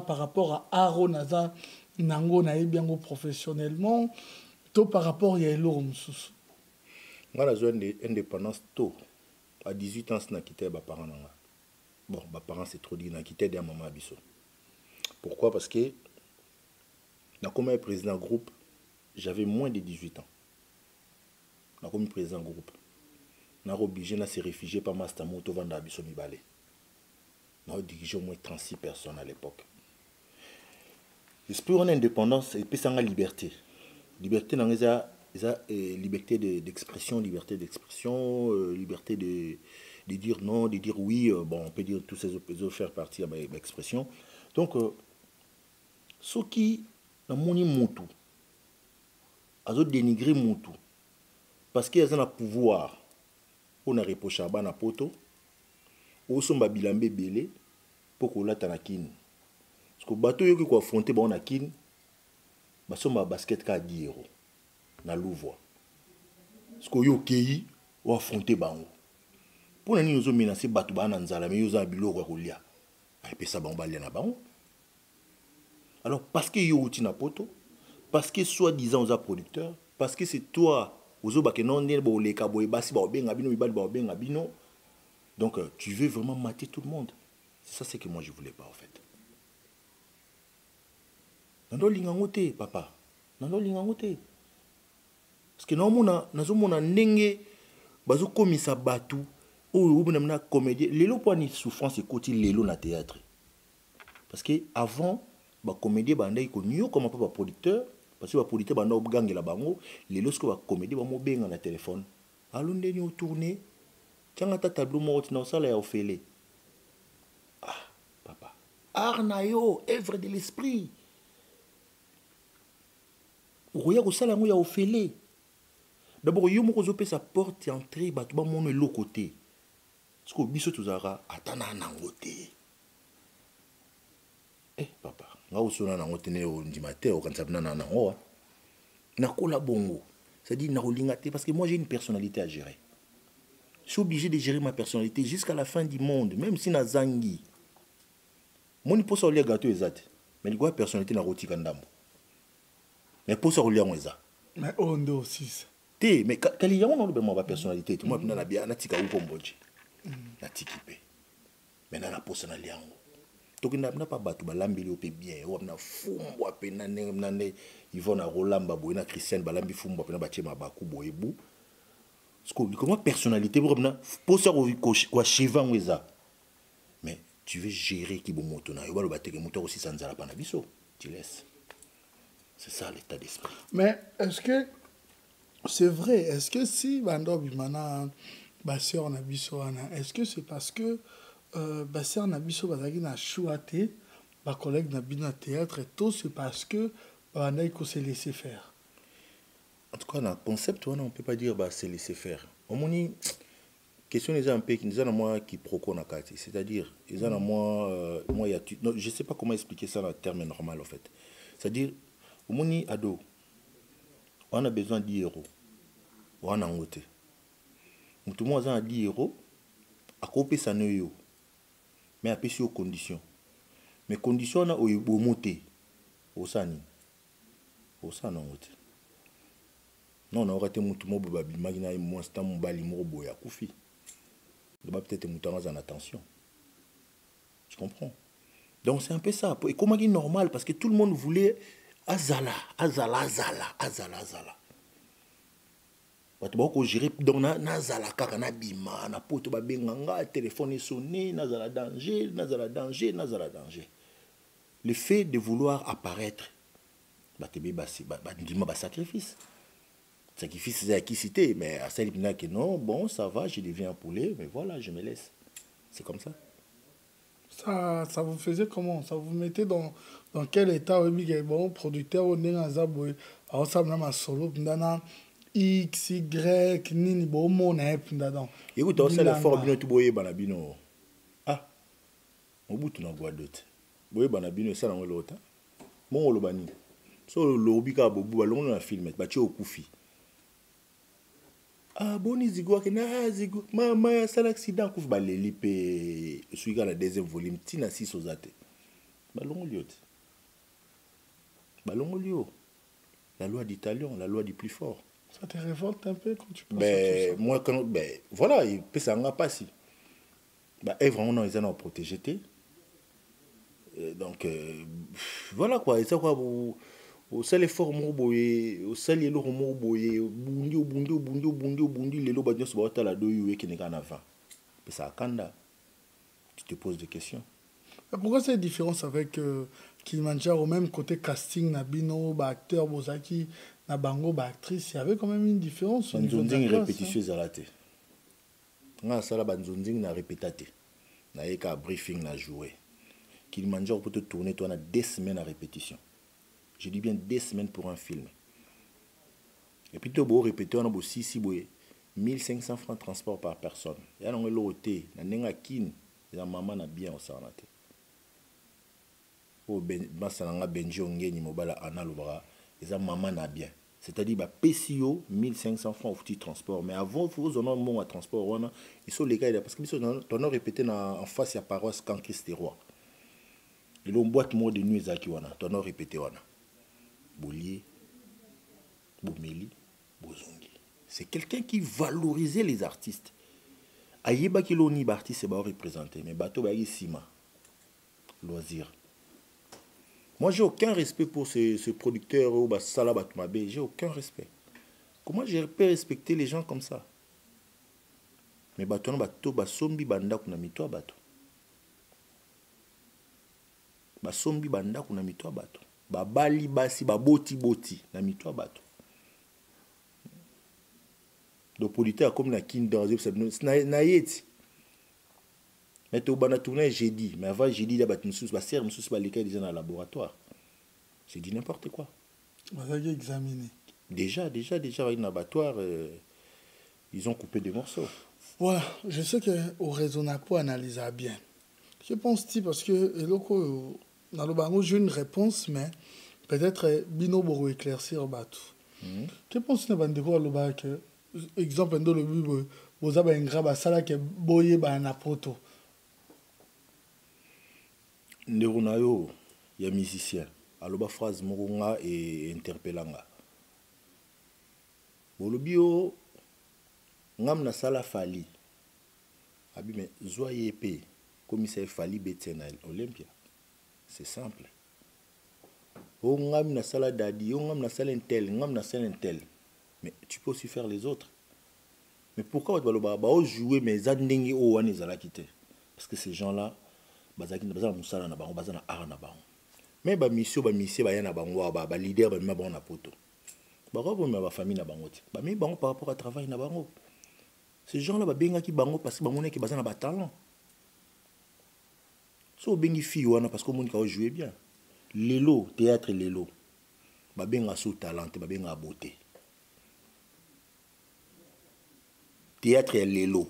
par rapport à Aro Naza, Nango Naebiango professionnellement, tout par rapport à Yelo Moussous. Moi, j'ai une indépendance tôt. À 18 ans, je quitté mes parents. bon baparents c'est trop dit nakita ede ya mama ya biso pourquoi? Parce que nakomi président groupe j'avais moins de 18 ans nakomi président groupe. Nako obligé na se réfugié pa master mo tovanda ya biso mibale naodirige au moins 36 personnes à l'époque. Esprit wana indépendance epesanga liberté. Liberté nanga eza eza eh, liberté d'expression liberté d'expression euh, liberté de, de dire non de dire oui euh, bon on peut dire tous ces autres faire partie ya baexpression donc euh, soki namoni mutu azodénigre mutu parce que aza na pouvoir. Mpo na reproche ya bana poto osomba bilamba ebele mpo kolata na kini parceke bato oyoki koafronte bango na kini basomba basket ka 10 euro na louvre parceke oyo okei oafronte bango mpo na nini ozomenase bato baa na nzala me yo oza na biloko ya kolia epesa bango balia na bango alors parce que yo outi na poto parce que soi disant oza producteur parce que c'est toi basi bino bino. Donc euh, tu veux vraiment mater tout le monde. C'est ça c'est que moi je voulais pas en fait. Nandolinga yango te papa. Nandolinga yango te parce que naomona nazomona ndenge bazokomisa bato oyo obona na comédie. Lelo mpo ani souffrance ekoti lelo na théâtre. Parce que avant bacomédie bandaki koniokama mpo baproducteur parce que bapolitike banda obgangela bango lelo soki bacomédie bamobenga na telefone alo ndeni otourne tianga ata tableau moko tina osala ya ofele. Ah papa. Art na yo œuvre de l'esprit. Okoya kosala yango ya ofele. Dabord yo moko ozopesa porte entrée bato bamona eloko te. Soki biso tozalaka ata na te. Eh papa nga osona nango te ne ondima te okanisa bina na nango nakola bongo? C'est-à-dire nakolinga te parce que moi j'ai une personnalité à gérer. Je suis obligé de gérer ma personnalité jusqu'à la fin du monde même si nazangi moni mposa kolia gato eza te mais likoya personnalité nakotika ndambo mais mposa kolia yango eza mais oyo nde osisa te mais kali yango nalobema bapersonnalité te moi mpena natika ukomboje natiki mpe maintenant naposa nalia yango tokenda na pa bato balambeli yo mpe bien oyo na fumbwa mpe na ndenge na nde ivone akolamba boye na christiane balambi fumbwa mpe na batie mabaku boye bu likoma personnalité boko mna mposa koachive yango eza mais tu veux gérer kibo moto na yo baloba teke moto akosisa nzala pa na biso tu laisse c'est ça l'état d'esprit. Mais est-ce que c'est vrai est-ce que si bando obima na baseur na biso wana est-ce que c'est parce que euh, baseur na biso bazalaki na choix te bacollègue na na théâtre to c'est parce que babandaki kose laisser faire. En tout cas na concept on peut pas dire bah, se laisser faire. Omoni question eza mpe eza na mwa quiproquo na kati c'est-à-dire eza na mwa euh, mwa ya non, je sais pas comment expliquer ça na terme normal en fait. C'est-à-dire omoni ado wana besoin 10 euros. Wana yango te motu mo aza na 10 euros akopesa na yo mais apesi yo condition. Mais condition wana oyo bomo te osala nini osala nango te non nayoka te motu moko boye babimaki na ye mwasi ta mobali moko boye akufi loba peut-être motu yango aza na tension tu comprends? Donc c'est un peu ça. Ekomaki normal? Parce que tout le monde voulait azala azala azala azala azala bato bakogere donc nazala kaka nabima na poto babenga nga telefone esone nazala danger nazala danger nazala danger. Le fait de vouloir apparaître bato bandima basacrifice sacrifice. Eza ya kisi te mais asali mpinaki non bon ça va je deviens poulet mais voilà je me laisse. C'est comme ça. Ça, ça vous faisait comment? Ça vous mettait dans, dans quel état? Bon, producteur, on est dans un solo, pendant x y nini bomona ye eh, mpenza don ekuta osala effort bino ti boyebana bino ah. Mobutu na gwa dote boyebana bino esala yango eloko ta mongo oloba nini so olobi kaka bobu balongono na filme batie okufi aboni ah, zigo akende ah zigo. Mama asala accident kufi baleli mpe soki kaka na deuxième volume ntina six oza te balongoli yo te balongoli yo la loi d'italion la loi du plus fort. Ça te révolte un peu quand tu penses ben, à tout ça. moi quand ben, voilà mpasi baevre yango na eza na baprotégé te Euh, donc euh, voilà quoi eza kwa bo- osala effort moko boye osali eloko moko boye obundi obundi obundi obundi obundi lelo bato nyonso baotala doyo ekende kaka na 20 pesaka kanda tu te poses des questions. Mais pourquoi cette différence avec euh, Kilimanjaro, même côté casting, Nabino, bah, acteur, Bozaki, Nabango, bah, actrice, il y avait quand même une différence banzonzingi classe, répétition ezala te nga asala banzonzingi na répéta te nayeka briefing na joue kilimanjaro mpo totourne to wana deux semaines à répétition. Je dis bien deux semaines pour un film. Et puis to borépéte wana bosisi boye 1500 francs transport par personne. Ya nango eloko te na ndenge ya kini eza mama na bien osala na te oyo basa na nga benji ongeni mobala ana alobaka eza mama na bien c'est-à-dire bapesi yo 1500 francs ofuti transport. Mais avant ozona mbongo ya transport wana esoleka eda parce que biso tona répété en face ya paroisse camp christ roi. Lelo boîte moko de nuit ezalaki wana tona répété wana bolie bomeli bozongi c'est quelqu'un qui valorisait les artistes. Ayebaki loni baartiste baoreprésente mais bato bayaki nsima loisir Moi, j'ai aucun respect pour ce, ce producteur ou Sala Batmabe. J'ai aucun respect. Comment je peux respecter les gens comme ça Mais bato bato basombi bandako na mito ya bato. Basombi bandako na mito ya bato. Babali basi baboti boti na mito ya bato. Donc polité akomi na na na yeti. mais tobanda tournage jeudi mais avant jeudi na bato mosusu basere mosusu baleka déjà na laboratoire. C'est du n'importe quoi. Bazalaki examine déjà déjà déjà bayi na batoire euh, ils ont coupé des morceaux. Voilà. Je sais que oraisonna po analyse bien. Je pense ti parce que euh, eloko oyo euh, naloba yango j'ai une réponse mais peut-être euh, bino boko éclaircir bato je hmm. pense na bandeko balobaka exemple nde olobi boza baingrat basalaki boyebana na poto ndeko na yo ya musicien aloba phrase moko nga einterpela nga bolobi yo ngam nasala fali. Abi me zwa ye fali betie na olympia. C'est simple. O ngam nasala dadi o ngam nasala intel ngam nasala intel mais tu peux aussi faire les autres. Mais pourquoi bato balobaka baojouer mais eza ndenge oyo wana parce que ces gens là bazalaki baza na mosala na bango baza na art na bango. Me bamisio bamisie baya na bango awa balider bamema bango na poto. Bakoki bomema bafamille na bango te. Bamemi bango par rapport à travail na bango. Ces gens là babengaki bango parce que bamonaki baza na batalent so obengi fille wana parce que omonika ojoue bien. Lelo théâtre lelo. Babengaka so talent te babengaka beauté. Théâtre ya lelo.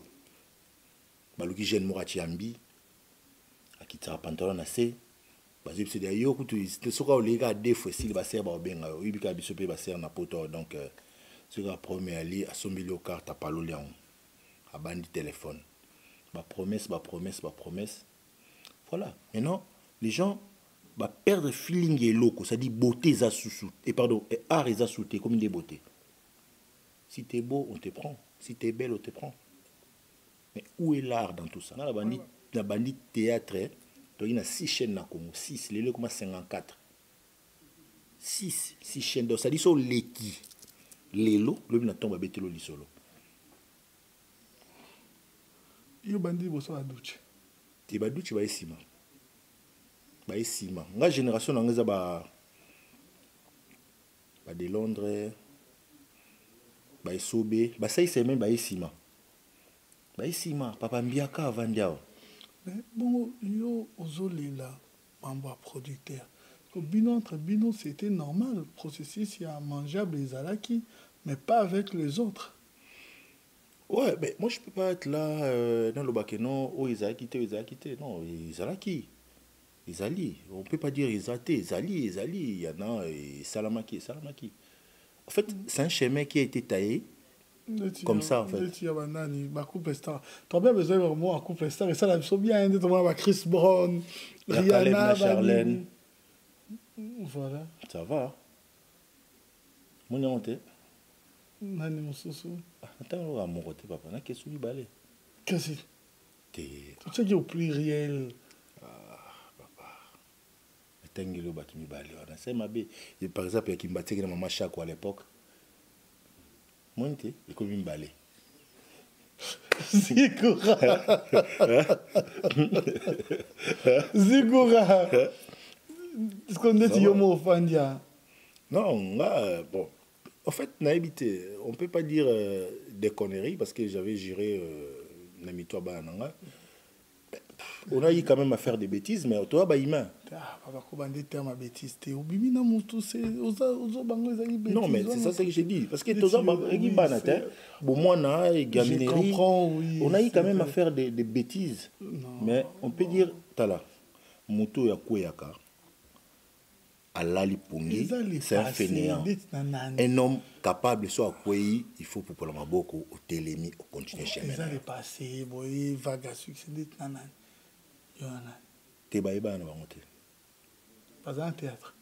Baluki jeune moko mbi akitaka pantalon na se bazwi biso deya yo kutu soki oleki kaka defo esili basere baobenga yo. Oyebi kaka biso mpe basere na poto donc euh, soki kaka premier ali asombeli yo carte apaloli yango. Abandi telefone. Bapromesse bapromesse bapromesse voilà. Maintenant les gens baperdre feeling eloko c'est-à-dire beauté eza susu et pardon et art eza su te comme nde beauté si t'es beau on te prend. Si t'es belle on te prend. Mais où est l'art dans tout ça? Na bandi na bandi théâtre eh, toyei na 6 chaînes na congo. 6 lelo ekoma 54 6 6 chaînes. Donc sadi so oleki lelo lobi na ntongo babetelo lisolo. Yo bandi boso aduche. te baduti baye nsima baye nsima nga génération nango eza ba bade londres baesobe basaisa me baye nsima baye nsima papa mbiaka avandi awa me bongo yo ozolela mambo ya producteur. So bino entre bino c'était normal. Processus ya mangeable ezalaki mais pas avec les autres. Ouais mais moi je peux pas être là euh, nalobaki non oyo ezalaki te oyo ezalaki te. Non ezalaki. Ezali. On peut pas dire eza te ezali ezali. Yana esalamaki esalamaki en fait c'est un chemin qui a été taillé. Comme ça, en fait. to bien besoin vraiment ya couple star esala biso bien nde tomona ba chris brown rihanna Charlène. voilà Ça va. Mon honte. nani mosusu Attends, on va monter, papa. Na kesu libale. kasi Te ça est au pluriel etangeli bato mibale wana se mabe par exemple yakimba batiaki na mama chako à l'époque moni te ekomi mibale zigura zigura parceke ndeti yo mo ofandi ya non nga bon en fait nayebi te on peut pas dire euh, des conneries parce que j'avais géré euh, na mitwa bana na nga on a eu quand même à faire des bêtises mais toya bahumain bakobanda te ya mabétise te obimi na motu se oza ozo bango ezali bêtise non mais c'est ça ce que j'ai dit. Parce que toza oui, bana te bomwana gaminerie on a eu quand même à faire des, des bêtises. Mais on peut dire tala moto oyo akweyaka alali pongi c'est un fainéant. un homme capable so akwei il faut popola maboko otelemi ocontinue chemin yo. passé boye vague ya succès ndeti na nani yo na nani te bayebana na bango te baza na théâtre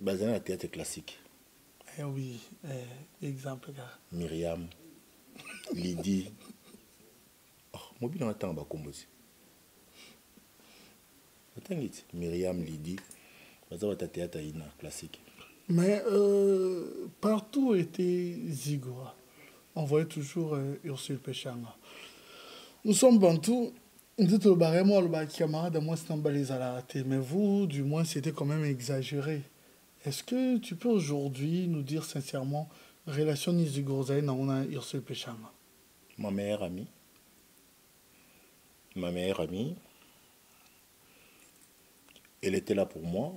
bazali na théâtre classique eh oui eh, exemple kaka myriam lidi oh, mobili nga ntango bakombozi otangi ti myriam lidi baza bata théâtre aina classique Mais euh, partout était Zigora, on voyait toujours euh, Ursule Pechanga. Nous sommes bantous. Nous étions barrément le camarade c'est un balais à la raté. Mais vous, du moins, c'était quand même exagéré. Est-ce que tu peux aujourd'hui nous dire sincèrement, relation ni Zigora on a Ursule Pechanga ma meilleure amie. Ma meilleure amie. Elle était là pour moi.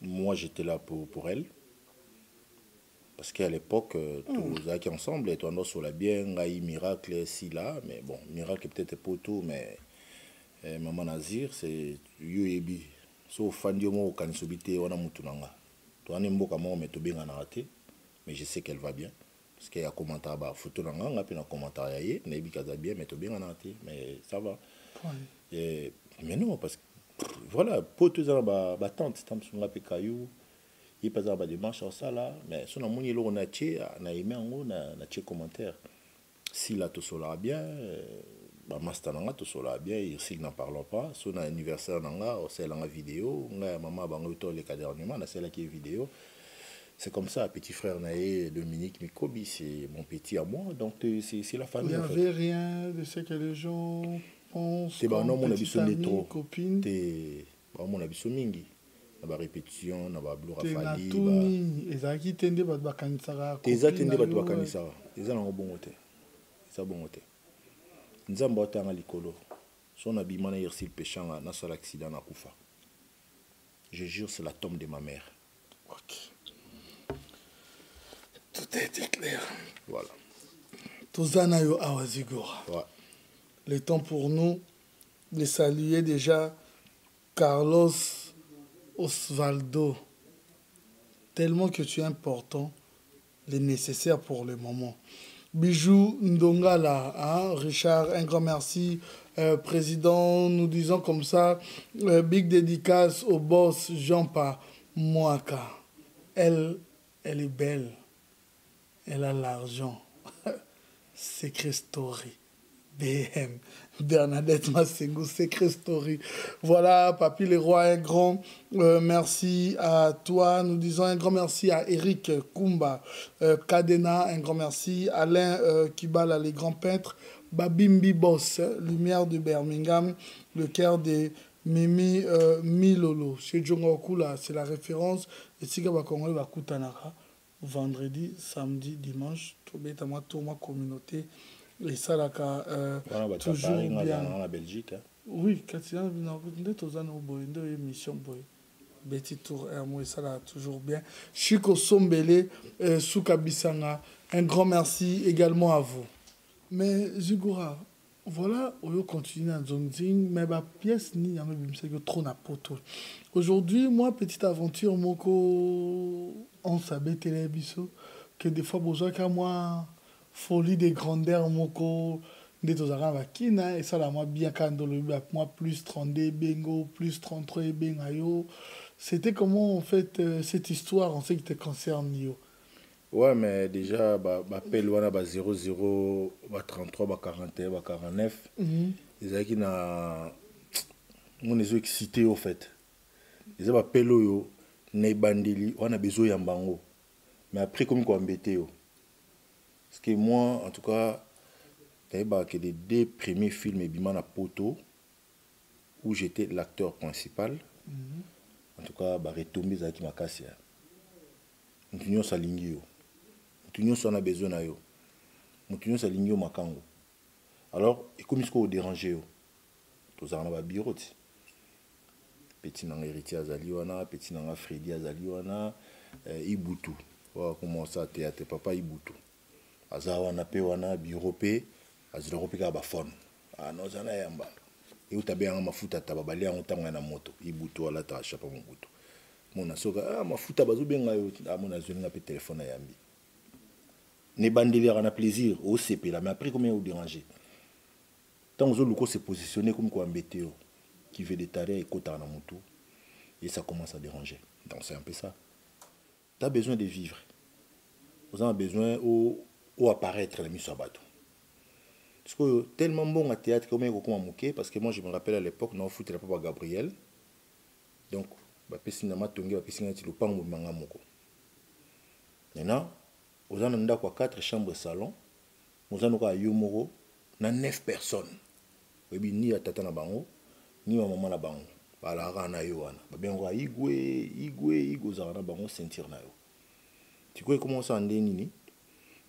Moi j'étais là pour, pour elle parce qu'à l'époque, euh, tous acquis ensemble, et toi, nous, sur la bien, Gaï, Miracle, si là, mais bon, Miracle peut-être pas tout, mais eh, Maman Nazir, c'est Yuebi. So, Fandi, moi, quand je suis on a moutunanga. Toi, on est mboka, moi, mais tout bien, on a raté, mais je sais qu'elle va bien. Parce qu'il y a commentaire, bah, photo nanga, on a un commentaire, yé, Nabi Kaza bien, mais tout bien, on a raté, mais ça va. Et, mais non, parce que, voilà, pour tous les ans, bah, tante, c'est un peu caillou. Ye mpe aza na badémarche osala mais so namoni eloko na tie na aime yango na na tie commentaire. Sila tosolaka bien euh, bamaster na nga tosolaka bien irsig n'en parlons pas. So na anniversaire na nga osalelanga video ngai ya mama bango toleka dernièrement nasalaki ye video c'est comme ça petit frère na ye dominique mikobi c'est mon petit à moi. Donc euh, c'est c'est la Il famille n'y en fait. avait rien de ce que les gens pensent. te banomona biso nde trop te baomona biso mingi na barépétition na bablora te na fali ba- tuni ezalaki te nde bato bakanisaka eza te nde bato bakanisaka eza nango bongo te. Eza bongo te. Nzambe aotanga likolo. So nabima na irsil pechanga nasala accident nakufa je jure c'est la tombe de ma mère. Ok. Tout a été clair. voilà. Toza na yo awa zigora. Ouais. le temps pour nous de saluer déjà carlos osvaldo tellement que tu es important le nécessaire pour le moment bijou ndongala hein, richard un grand merci Euh, président nous disons comme ça euh, big dédicace au boss jean-pa moaka elle elle est belle elle a l'argent Secret Story. BM. Bernadette Massengou, Secret Story. Voilà, Papy Leroy, un grand euh, merci à toi. Nous disons un grand merci à Eric Kumba, euh, Kadena, un grand merci. Alain euh, Kibala, les grands peintres. Babimbi Boss, Lumière de Birmingham, le cœur des Mimi euh, Milolo. Chez Djongo Okula, c'est la référence. Et si Congolais va Kutanaka vendredi samedi dimanche tobetama toma communauté esalaka euh, wana bato ya toujours Paris, nga bien. azalaka na belgique oui kati na na- nde toza na boye nde oyo émission boye beti tour mo esalaka toujours bien. Chiko sombele euh, suka bisanga un grand merci également à vous. Mais zigora voilà oyo continue na zonzing mais bapièce nini yango ebimisaki yo trop na poto. Aujourd'hui moi petite aventure moko once abetela biso que des fois bozwaka mwa folie de grandeur moko nde tozalaka na bakina esala mwa bien kaka nde olobi ba- mwa plus 32 ebengo plus 33 ebenga yo. C'était comment en fait euh, cette histoire en ce qui te concerne yo? Ouais mais déjà ba- bapele wana ba 00 ba 33 ba 41 ba 49 Mhm. ezalaki na mona ezoexcité au fait. Eza bapele oyo na ebandeli wana bezoyamba yango. Mais après komi koambete yo Parce que moi, en tout cas, que les deux premiers films Bimana Poto, où j'étais l'acteur principal, mm -hmm. en tout cas, bah, retombé Zaki Makasia. Nous avons s'aligné. Nous avons besoin de Nous avons s'aligné Makango. Alors, et comme est-ce qu'on dérangeait Tous en bas bureau. Petit nang héritier Azali wana, petit nang Freddy Azali wana, eh, Ibutu. On va commencer à théâtre, papa Ibutu. Aza wana mpe wana biro mpe azalaka mpe kaka bafone noza na yamba euta beyanga mafuta taba bali yango ntango ya na moto. Ibutu alataka chapa mobutu mona soki ah, mafuta bazobenga yo amona azwelinga mpe telefone ayambi. Na plaisir osepela mais après ntango ozoluka komi koambete yo ekotaka na motu et ça commence à déranger. Donc c'est un peu ça. Besoin de vivre. Vous avez besoin au, au apparaître la miso ya bato parce que tellement bon à théâtre moke parce que moi je me rappelle à l'époque naofutela papa gabriel. Donc bapesi na matongi bapesi nga neti lopango mobimanga moko. Maintenant oza na ndako ya 4 chambre salon oza noka yo moko na 9 personnes. Ni ya tata ni bamama na bango. Balaka na yo wana. Igwe igwe igwe ozalaka na bango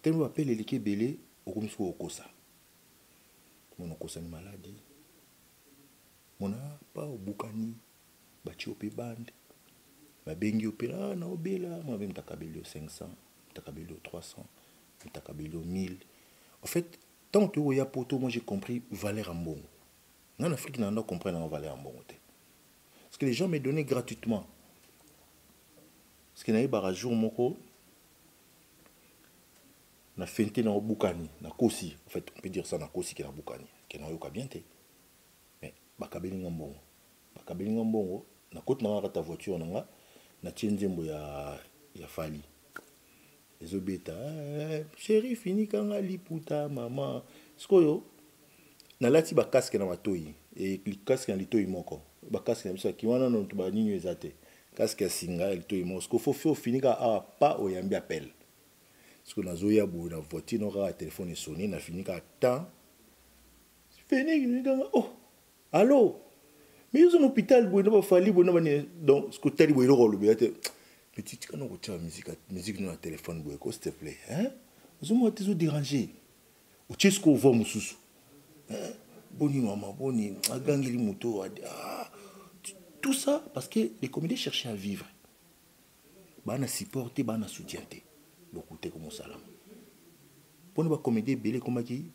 tellement bapele eleki ebele okomi sikoyo okosa mona okosani maladi mona pa obukani batie yo mpe bande babengi yo mpe ah, naobela mwa mpe mutakabeli yo 500 mutakabeli yo 300 mutakabeli yo 1000 en fait ntango toyokoya poto moi j'ai compris valeur ya mbongo nga na afrique nanda comprendre nanga valeur ya mbongo parce que les gens me donné gratuitement. Parce que jour na fente na obukani nakosi en fait on peut dire ça nakosi ke nabukani ke nayoka bien te mais bakabeli nga mbongo. Bakabeli nga mbongo nakoti nanga kata voiture na nga natie nzembo ya, ya fali. Ezobeta eh, sheri finikanga liputa mama. Sikoyo nalati bakaske na matoi. E kaske na litoi moko. Bakaske na biso yaki wana noto banini eza te kaske ya singa ya litoi moko. Siko fo fe ofinika awa pa oyambi appel siko nazoya boye na voiture no kaka telefone esoni nafinika temps. Finikanga oh allo mais oza na hôpital boye na bafali boye na bani donc siko tali boye eloko olobela te mais tika na kotia musike no na telefone boye ko s'il te plaît hein? Ozomona te ezodérange otie siko ovoi mosusu boni mama boni agangeli moto ah, tout ça parce que les comédiens cherchaient à vivre. Bana support te bana soutien te lokute ko mosala mpona bacomédien ebele ekomaki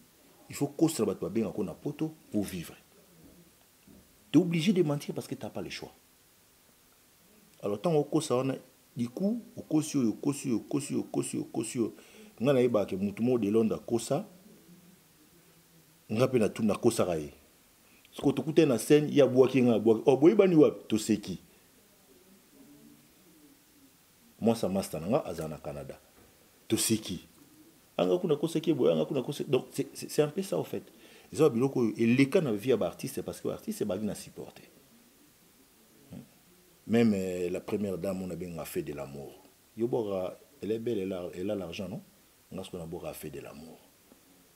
il faut kosala bato babengako na poto pour vivre tu es obligé de mentir parce que tu n'as pas le choix alors ntango okosa wana coup okosi oyo okosi oyo okosi oyo okosi oyo okosi oyo nayebaka motu moko de londres akosa nga mpe nakosaka ye siko tokutani na scène ye abwaki nga abwaki o boyebani wapi toseki mwasa master na nga azala na canada toseki anga kuna koseki ye boye anga kuna koseki donc c'est un peu ça au fait eza babiloko oyo eleka na vie ya baartiste parce que baartiste ebaki na supporte même euh, la première dame on abenga fait de l'amour yo boka elle est belle elle a, elle a l'argent non nga siko na boka fait de l'amour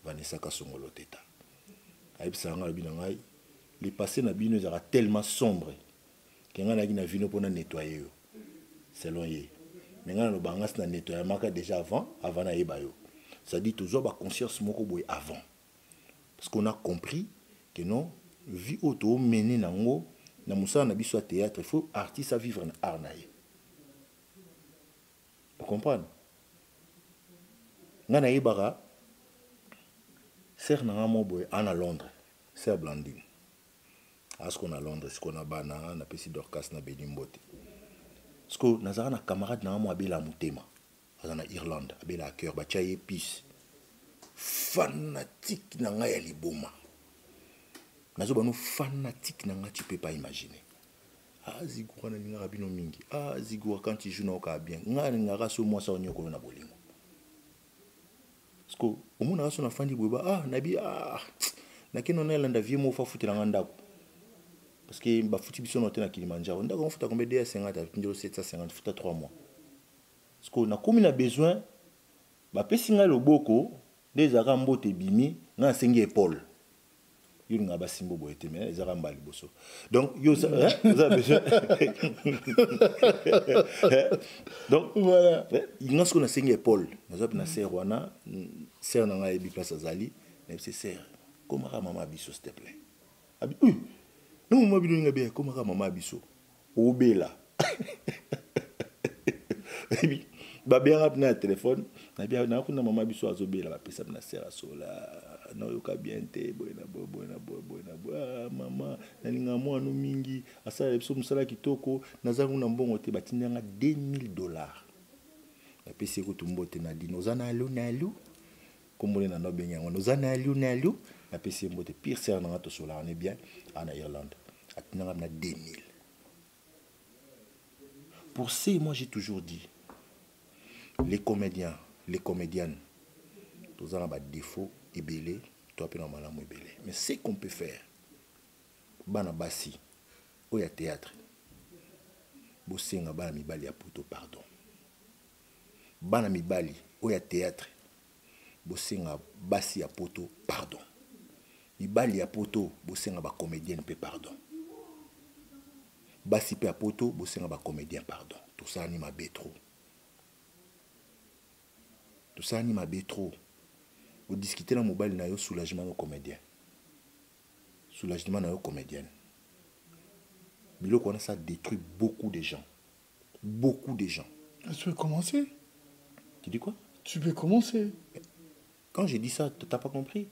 vanessa kasongolo teta ayebisaka nga lobi na ngai lipasse na bino ezalaka tellement sombre ke ngai nayaki na vino mpona nettoye yo selon ye ngai naloba ngasi na nettoyamaka déjà avant avant nayeba yo c'est-à-dire tozwa baconscience moko boye avant. Parce qu'on a compris que non vie oyo toomene nango na mosala na biso ya théâtre faut artiste avivre na art na ye ocomprendre ngai nayebaka ser na nga mo boye a na londres ser blandine. Asiko na londres? Siko na bana? Dorcas na beni mbote siko nazalaka na camarade na nga mo abela motema. Aza na irlande abela cœur. Batya ye pise fanatique na ngai ya liboma. Nazoba no fanatique na ngai tu peux pas imaginer. Ah zigura nalingaka bino mingi. Ah zigura quand tu joues naokaa bien. Ngai alingaka so mwasi onyokolo na bolingo. Parceke omonaka so nafandi boye ba ah nabi ah nakende na elanda vie mo fa futelanga ndako parce que bafuti biso no te na kilimanjaro. Ndako ngo futa kombe 250 apinjelo 750 futa 3 mois. Parce que nakomi na besoin bapesi ngai loboko nde ezalaka mbote ebimi ngai nasengi épaule. Yo linga basimba boye te mais ezalaka mba liboso. Donc yo oza besoin. Donc Voilà. nga sikoyo nasengi épaule naza mpe na ser wana ser na ngai ayebi place azali nayebisi ser komaka mama biso s'il te plaît. Abi "Ui, na mama bino ninga bien komaka mama biso? Obela Ebi, babengaka mpena ya telefone nakuna mama biso azobela bapesa na ser asola nayoka bien te boye na boye boye na boye boye na boye ah, mama nalinga mwana mingi. Asalala biso mosala kitoko nazangu na mbongo te batindanga 2000 dollars. Napesi ye kutu mbote na dino oza na alu na alu kombone na nobengi yango noza na alu na alu napesi ye mbote pire ser nanga tosolaka ne bien aa na irlande atindanga na 2000 pour ça moi j'ai toujours dit les comédiens les comédiennes toza na badéfaut ebele to mpe na malamu ebele mais ce qu'on peut faire bana basi ya théâtre bosenga bana mibali ya poto pardon. Bana mibali ya théâtre bosenga basi ya poto pardon mibali ya poto bosenga bacomédienne mpe pardon. Basi mpe ya poto bosenga bacomédien pardon. Tosalani mabe trop. Tosalani mabe trop. Odiskute na mobali na yo soulagement na yo comédien. Soulagement na yo comédienne. Biloko wana ça détruit beaucoup de gens. Beaucoup de gens. Tu peux commencer? Tu dis quoi? Tu peux commencer? quand je dis ça t'as pas compris?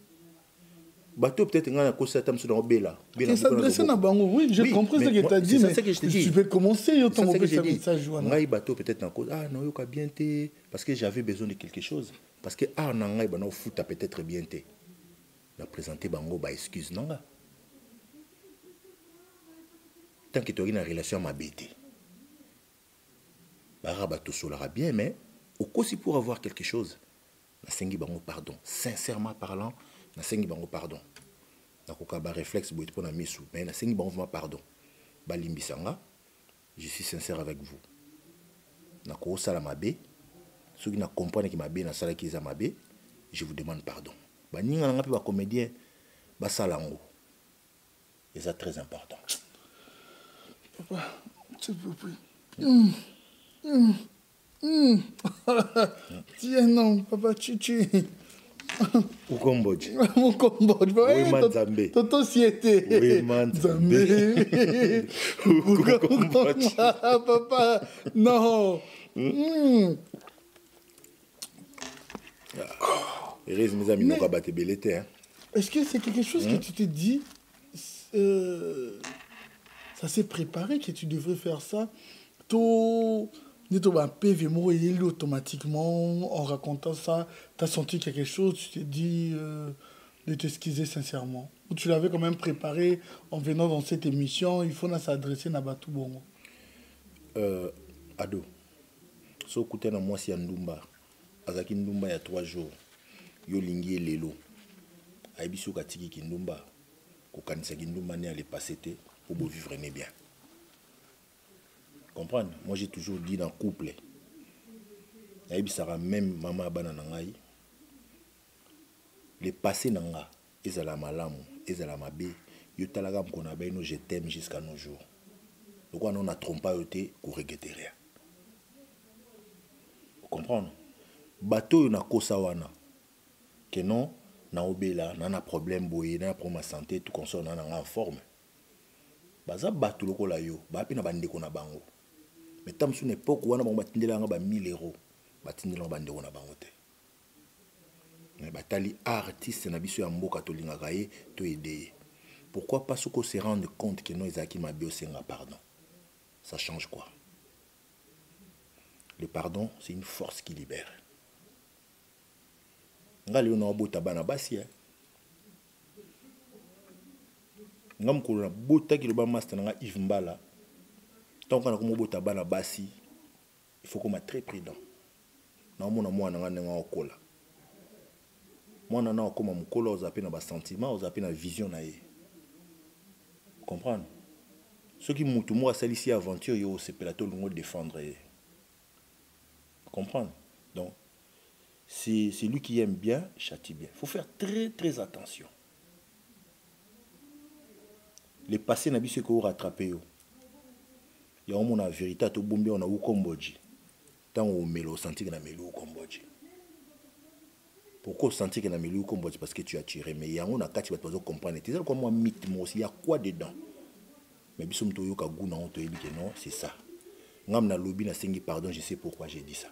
Bato peut-être ngai nakosi ata mosu na obela Et s'adresser à Bango, oui, j'ai Oui, compris ce que moi, tu as c'est dit, mais tu peux commencer, yo, message. ngai bato peut-être na cause ah nayoka bien te parce que j'avais besoin de quelque chose. Parce que art na ngai bana ofuta peut-être bien te. Na présenter bango na nga? Na relation mabe te bara bato osolaka bien mais okosi pour avoir quelque chose nasengi bango pardon sincèrement parlant nasengi bango pardon. Nakoka baréflexe boye te mpo na misu. Mais nasengi bango vraiment pardon. Balimbisa nga je suis sincère avec vous. Nakosala mabe soki na comprendre mabe nasalaki eza mabe je vous demande pardon. Baninga nanga mpe bacomédien basala yango. Eza très important. Papa, s'il vous plaît. Hum, hum, hum. Tiens, non, papa, chichi. Ukomboje Mon combo. Wema Nzambe. Toto siete. Wema Nzambe. Ah, Papa, non. Hum. heureuse miza minoko ya bato ebele te hein. Est-ce que c'est quelque chose que tu te dis euh, Ça s'est préparé que tu devrais faire ça Tout. Un PV mot il automatiquement en racontant ça. Tu as senti quelque chose, tu t'es dit euh, de t'excuser sincèrement. Ou tu l'avais quand même préparé en venant dans cette émission, il faut s'adresser à Batou Bongo. euh, ado so okuta na mwasi ya ndumba azalaki ndumba ya 3 jours yo olingi lelo ayebi soki ndumba kokanisaki ndumba nde alepase te po bovivre bien comprendre. Moi j'ai toujours dit dans couple nayebisaka même mama ya bana na ngai le passé na ezala malamu ezala mabe. Yo talaka je t'aime jusqu'à nos jours. Lokola no na trompa yo te koregete rien comprendre bato oyo nakosa wana. Ke non naobela na na problème boye na na problème ya santé tout consort na nanga en forme. Baza bato lokola yo baya mpe na bandeko na bango mais ta mosusu na époke wana bango batindelanga ba 1000 euro batindelanga bandeko na bango te batali artiste na pourquoi pas soki ose rendre compte ke non ezalaki mabe osenga pardon? Ça change quoi? Le pardon c'est une force qui libère. Nga lelo naobota bana basi eh? nga mokolo nabotaki loba nga yves mbala ntango kana komobota bana basi il faut koma très prudent. Naomona mwana na nga ndenge aokola mwana na okóma mokolo oza mpe na basentiment oza mpe na vision na ye comprendre? Soki motu moko asalisi aventure yo osepela to olingo défendre ye comprendre? Donc c'est lui qui aime bien châtie bien. Faut faire très très attention. Le passé na biso ekoki rattrape yo yango mona vérité tobombi awa na ukomboji ntango omela osantike na meli ukomboji pourquoi osantike na meli ukomboji parce que tu as tiré. Mais yango na kati bato bazocomprendre te eza lokwa mwa mythe mo aussi ya quoi dedans? Mais biso moto oyoka gu nango toyebi ke non c'est ça. Ngam nalobi nasengi pardon je sais pourquoi j'ai dit ça.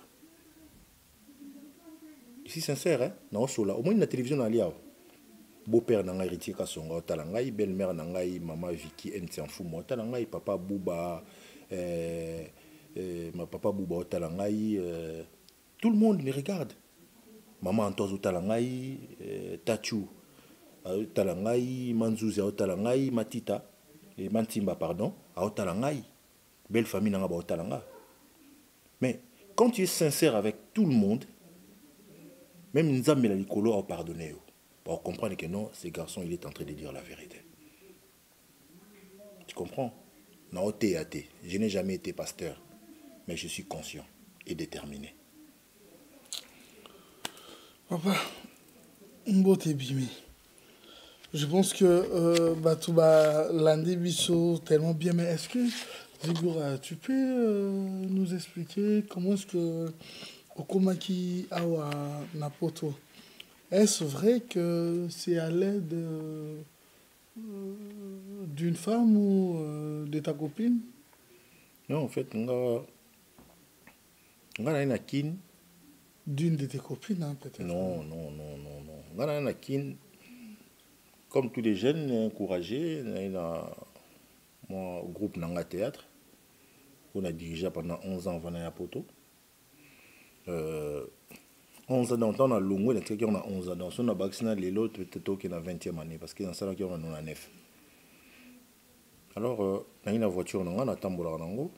Ici sincère hein? naosola omoni na télévision nali awa beau-père na ngai héritier kasonga otala ngai belle-mère na ngai mama viki mtn fuma otala papa buba euh, euh, ma papa buba otala ngai euh, tout le monde me regarde. Mama antoz otala ngai euh, tachu otala ngai manzuzi aotala ngai matita e mantimba pardon aotala ngai belle famille na nga baotala nga mais quand tu es sincère avec tout le monde même nzambe na likolo aopardonne yo. Pour comprendre que non, ce garçon, il est en train de dire la vérité. Tu comprends? Je n'ai jamais été pasteur, mais je suis conscient et déterminé. Papa. Je pense que euh, Batouba Landé Bisso tellement bien, mais est-ce que, Zigura, tu peux euh, nous expliquer comment est-ce que Okomaki Awa Napoto est-ce vrai que c'est à l'aide euh, d'une femme ou euh, de ta copine? Non, en fait, nga nga na kin d'une de tes copines hein, peut-être. Non, non, non, non, non. Nga na kin comme tous les jeunes encouragés, na mon groupe Nanga Théâtre on a dirigé pendant 11 ans Vanaya Poto. Euh, 11 ans. Dans na longo na tiki on a 11 ans. Son na baxina lelo na 20e année parce que dans ça qui on a 9 alors euh, na une voiture na na tambola nango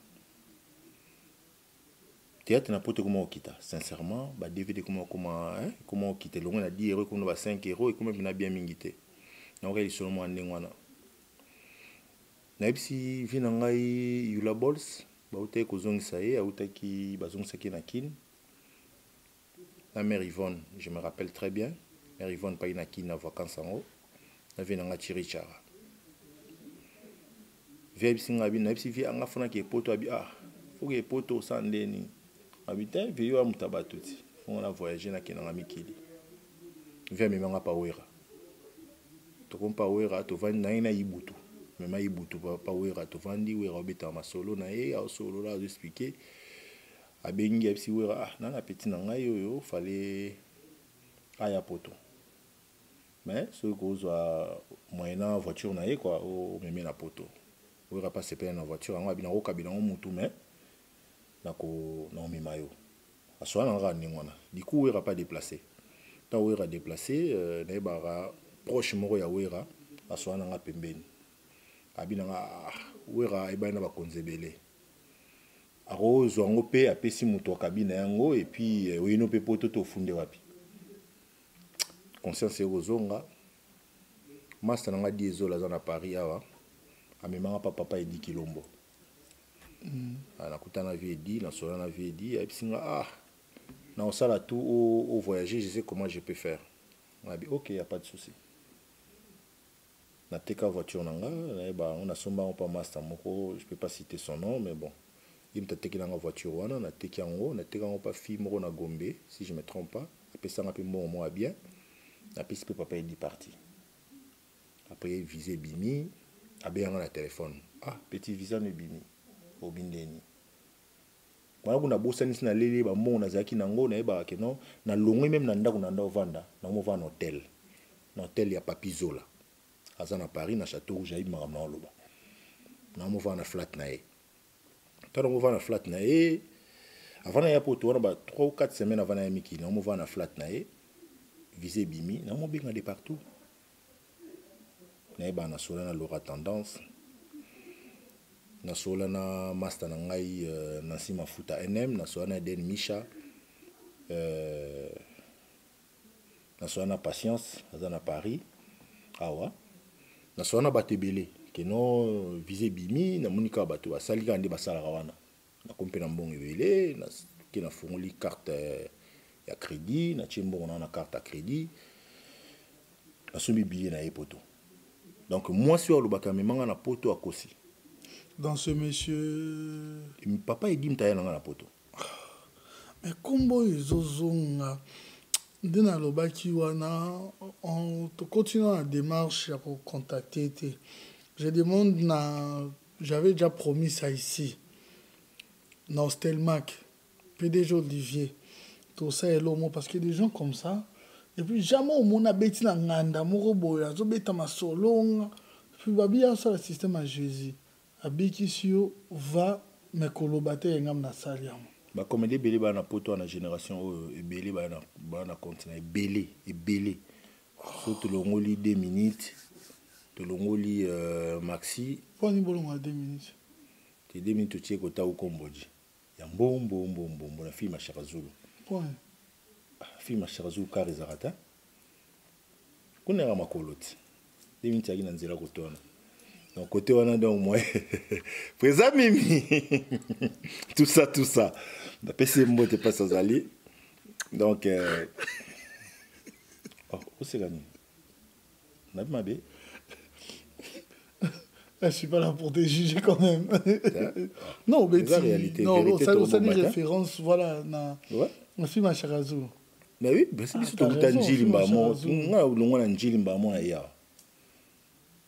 théâtre na pote comment okita sincèrement. Ba DVD comment comment hein comment okita longo na 10 euros comme ba 5 euros et comment bina bien mingité na okai seulement ndenge wana na bisi vi na ngai yula balls ba utai kozongisa ye autaki bazongisaki na kine la mère Yvonne, je me rappelle très bien. Mère Yvonne, qui na vacances en haut. Na vie na chirichara. Na bisi vi anga fona ke poto abi ah. Faut que poto sandeni. Habita vi yo mutabatuti. Faut na voyager na kinanga mikili. Via mi manga pa wera. To kompa wera to vandi ibutu. Mema ibutu pa, pa wera to vandi wera obeta masolo na ye, solo là, expliquer. Abengi ayebisi wera. Ah nana peti na ngai oyo fale aya poto mais soki kozwa moyen na voiture na ye kua omemi na poto wera mpa sepele na voiture yango abi nakokabela yango mutu mais naomema yo. Aswala na kaka ndenge wana. Diku wera mpa déplace ntan wera déplace euh, nayebaka proche moko ya wera aswala na nga pembeni. Abi na nga ah, wera ayebani na bakonzi ebele akozwa yango mpe apesi moto akabi na yango epuis oyino mpe poto tofunde wapi. Conscience ekozonga master na nga di ezola aza na paris awa amemanga mpa papa edi kilombo. Mm. nakutana na vie edi nasola na vie edi ayebisi nga ah naosala tout voyager je sais comment je peux faire. Abi ok ya pas de souci. Nateka voiture na nga nayeba yango nasomba yango mpa master moko je peux pas citer son nom mais bon ye moto atekelanga voiture wana nateki yango nateki yango mpa fille moko na gombe si je me trompe pas apesanga mpe mbongo moko ya bien papa edi parti. Après visa ebimi abeyanga na telefone ah petit visa no ebimi obi ndeni wana kuna bosanisi naleli bambongo nazalaki nango nayebaka keno nalongwe meme na ndako na nda ovanda nakomova na hotel. Na hotel ya papi zola. Paris na na flat na tala ngo vana flat na ye. Avant na ya poto wana ba 3 ou 4 semaines avant na ya mikili na mo vana flat na ye. Vise ebimi na de partout. Na lora tendance. Nasola na master na ngai uh, nansi mafuta nm nasola na eden misha. Uh, na patience aza na paris. Awa. Nasoya na bato ebele keno vise ebimi namoni kaka bato basali kaka nde basalaka wana. Nakomi mpe na mbongo ebele ke nafungoli carte ya crédit natie mbongo nao na carte ya crédit nasombi biye na ye poto. Donc mwasi oyo alobaka amemanga na poto akosi. Dans ce monsieur papa edi mutaya nanga na poto. Me nkombo oyo ezozonga. Nde nalobaki wana on- tokontinue na démarche ya kocontacte te je demande na j'avais déjà promis ça ici. Na hostelmac pdg olivier tosalela omo parce que des gens comme ça et puis jamais omona abeti na nganda moko boye azobeta masolonga puis babi asala système ya jésus. Abikisi yo va me koloba te yengam nasali yango bakomedi ebele baa na poto wana génération oyo ebele baa na- baa na na ebele ebele so tolongoli 2 minutes tolongoli euh, maxi. Mponi bolongo ya 2 minutes. Te 2 minutes totie kota ukomboji ya mbombombombo na filme ya shaka zulu Ah, filme ya shaka zulu kar ezaka ta kunaka makolo ti 2 minutes yaki na nzela kotona. Donc côté wana donc moi présent mimi. Tout ça tout ça napesi mbote mpasi azali. Donc euh... oh, oseka nini? Nabi mabe Je suis pas là pour te juger quand même. non, mais C'est la tu- réalité, non, vérité, ça, tout ça le dit monde matin. référence, voilà, na, ouais. film à Charazu. mais oui basi biso Ah, tokuta raison, njili mbamo ya nga olongwa na njili mbamo na yawa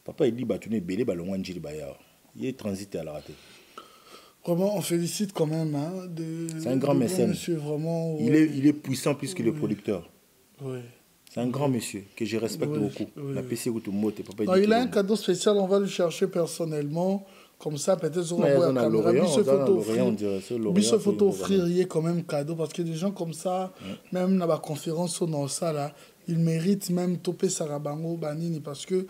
papa edi bato na ebele balongwa njili bayawa ye transit alaka te Vraiment, on félicite quand même. Hein, C'est un grand mécène. Monsieur, vraiment. il ouais. est, il est puissant plus que le producteur Ouais. C'est un grand monsieur que je respecte Oui, beaucoup oui. papa Non, Edi il a un cadeau spécial, on va le chercher personnellement. Comme ça, peut-être on Mais va on a caméra. on a photo offrir. il a quand même cadeau. Parce que des gens comme ça, même dans la conférence dans ça, là, ils méritent même toper Sarabango, Banini. Parce que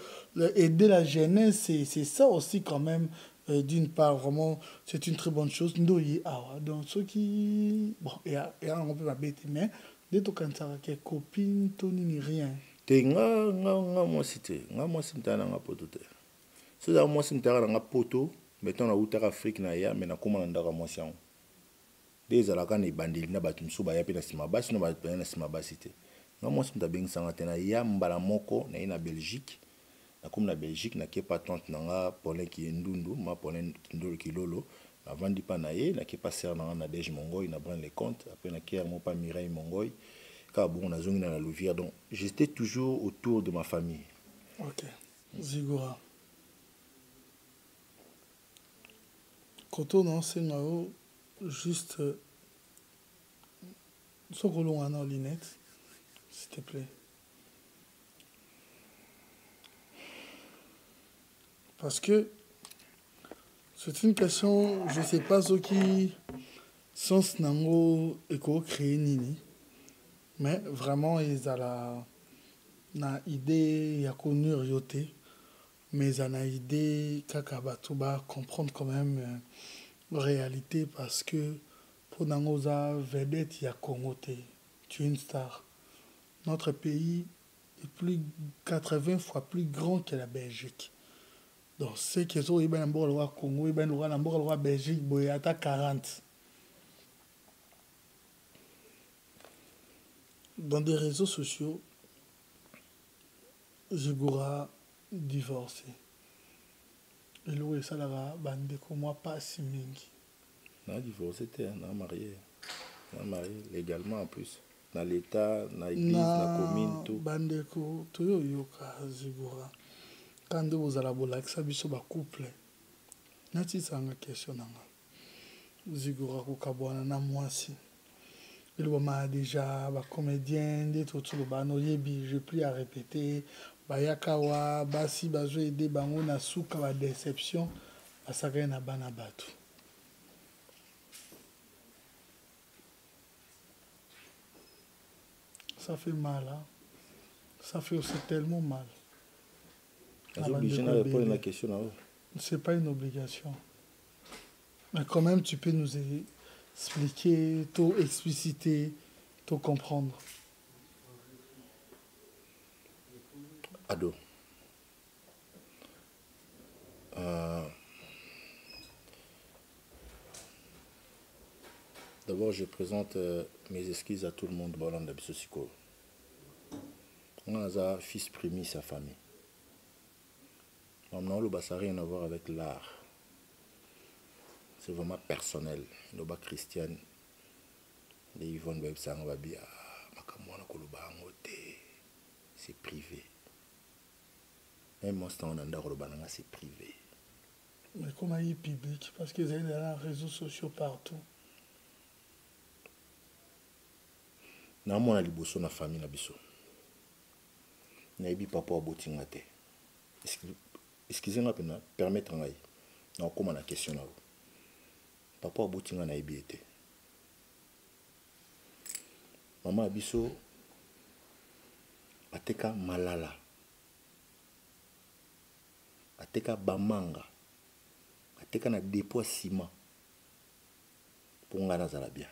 aider la jeunesse, c'est ça aussi quand même. euh, D'une part, vraiment, c'est une très bonne chose. Il ah, donc, ceux qui. Bon, il il y a un peu ma bête, mais tu as copine, Tony, ni rien. te nga nga nga mwasi te nga mwasi mutala na nga poto te. So ezala mwasi mutala na nga poto meton nautaka afrike na ya me nakóma na ndako ya mwasi yango. Nde ezalaka na ebandeli na bato mosusu baya mpe na nsima basi no baya na nsima basi te. Nga mwasi moto abengisanga te naya mbala moko naye na belgique nakomi na belgique nakie pa tante na nga polin kie ndundu ma polin ndolo kilolo navandi mpa na ye nakie pa sere na nga na dege mongoy na brin le compte apres nakie yango mpa mireille mongoy kaka bongo nazongi na na louvière donc j'étais toujours autour de ma famille Ok. Zigora. Koto non, c'est ngao juste euh, sokolo wana linette s'il te plaît. Parce que c'est une question, je sais pas qui sens nango eko créer nini, mais vraiment ils a la na idée ya konur yo te mais eza na idée kaka bato bacomprendre quand même euh, réalité parce que mpo nango oza vedette ya congo te tu es une star. Notre pays est plus 80 fois plus grand que la belgique donc seki ezo oyeba na mboka lokola congo oyeba na mboka lokola belgique boye ata 40 dans des réseaux sociaux, Zigura divorcé. Et lui, ça l'a bandé comme moi pas si mingi. Non, divorcé, t'es non marié. Non marié, légalement en plus. Dans l'État, dans l'église, dans la commune, tout. Bandeko, tout yo yoka, Zigura. Ka nde bozala bolakisa biso bacouple natisanga question nanga zigura kokabwana na mwasi. Elobama déjà bacomédien nde totoloba noyebi je plis à répéter. Bayaka wa basi bazoede bango na suka badéception basakani na bana bato. Ça fait mal hein? ça fait aussi tellement mal question na oyo c'est pas une obligation. Mais quand même tu peux nous expliquer tout expliciter tout comprendre. Ado. Euh, d'abord je présente euh, mes excuses à tout le monde sikoyo nga naza fils primi sa famille naoloba ça rien à voir avec l'art. C'est vraiment personnel. Yvonne babi "Ah, makambo wana koloba yango te c'est privé. Même moi na c'est privé. Mais comment il est public? Parce qu'ils ont les réseaux sociaux partout. naomona liboso na famille na biso nayebi papa aboti nga te eskize nga mpena permettre ngai nakokóma na question na papa aboti nga nayebi ye te mama ya biso ateka malala. Ateka bamanga. Ateka na depo ya nsima mpo ngai bien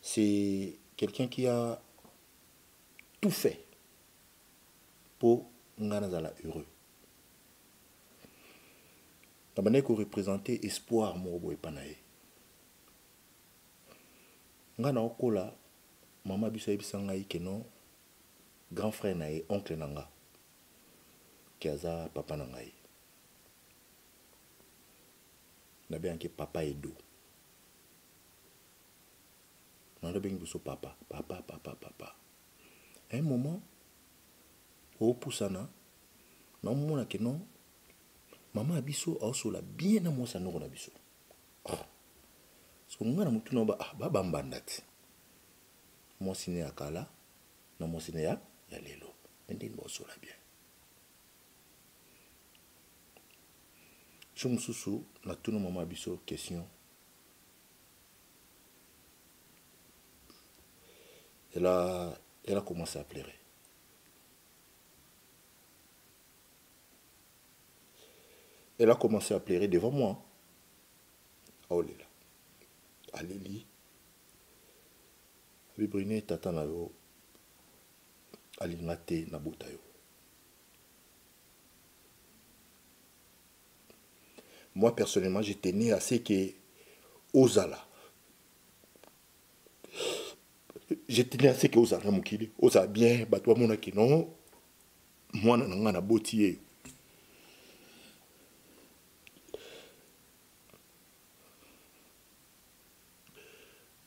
c'est quelqu'un qui a tout fait pour nga nazala heureux. Na bandaki espoir moko boye epa na ye. Nga na okola mama biso ayebisa ngai keno grand frère na oncle na nga ke aza papa na ngai. Nabengaki papa edo nando bengi biso papa papa papa papa. Un moment opusana. Naomona ke non. Mama ya biso aosola bien na mwasi ya ndoko na biso. So nga na motu na ah, babambanda ti mwasi ne ya kala na mwasi ne ya, ya lelo. Me ndeni baosola bien. So mosusu natuna mama ya biso question. Elle a, elle a commencé à pleurer. Elle a commencé à pleurer devant moi. Oh là là. Aleli. Bibrine tata na yo. yo. Moi personnellement, je tenais à ce que Ozala je tenais à ce que ozala na mokili ozala bien bato bamonaki no mwana na ngai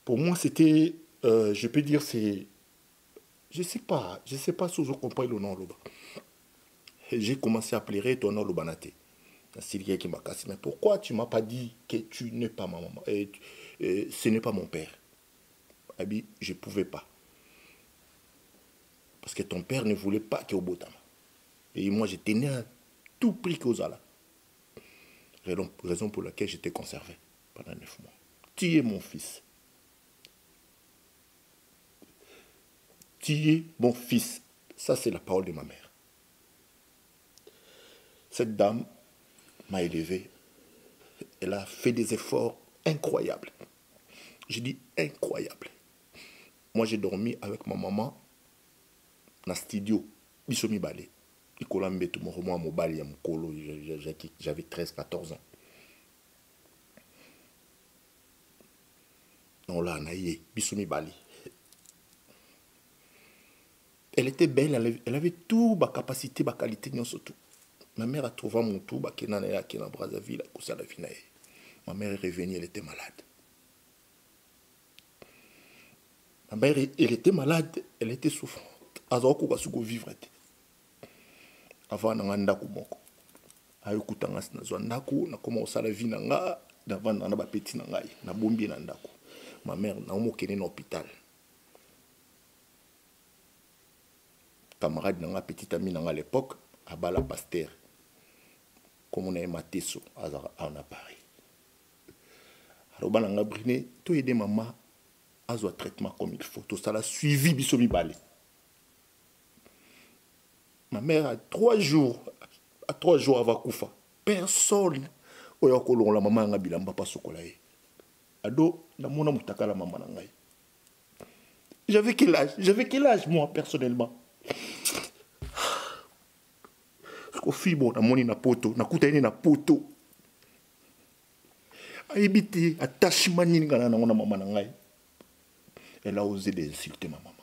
pour moi c'était euh, je peux dire c'est je sais pas je sais pas si vous comprenez le nom loba j'ai commencé à pleurer ton nom loba na te nasiliki makasi mais pourquoi tu m'as pas dit que tu n'es pas ma maman et, et ce n'est pas mon père? Abi, je ne pouvais pas. Parce que ton père ne voulait pas qu'il y. Et moi, je tenais à tout prix qu'aux là. Raison pour laquelle j'étais conservé pendant neuf mois. Tu es mon fils. Mon fils. Ça, c'est la parole de ma mère. Cette dame m'a élevé. Elle a fait des efforts incroyables. Je dis incroyables. Moi, j'ai dormi avec ma maman dans le studio. Biso mibale. Ikola mbeto moko mwa mobali ya mokolo j'avais 13 14 ans. Non là na ye biso mibale. Elle était belle, elle avait, elle avait tout ba capacité, ba qualité nyonso. Ma mère a trouvé mon tout ba kena na Brazzaville. Ma mère est revenue, elle était malade. Ma mère, elle était malade, elle était souffrante. azakokoka soki kovivre te avant nanga ndako moko ayokutanga si nazwa ndako nakoma kosala vi na nga navandanga na bapeti na ngai nabombi na ma mère naomokende na hôpital camarade na nga petit ami na nga à l'époque abala paster komo na ye mateso azaka awa na paris. Aloba na nga brine toyede mama azwa traitement comme il faut. Tosala suivi biso mibale. Ma mère a trois jours à trois jours avant kufa personne oyo akolongola mama yanga bilamba mpa sokola ye. Ado namona motakala mama na ngai J'avais quel âge? J'avais quel âge, moi, personnellement? Bon namoni na poto nakutani na poto. Ayebi te attachement nini nga na nango na mama na ngai. Elle a osé d'insulter ma maman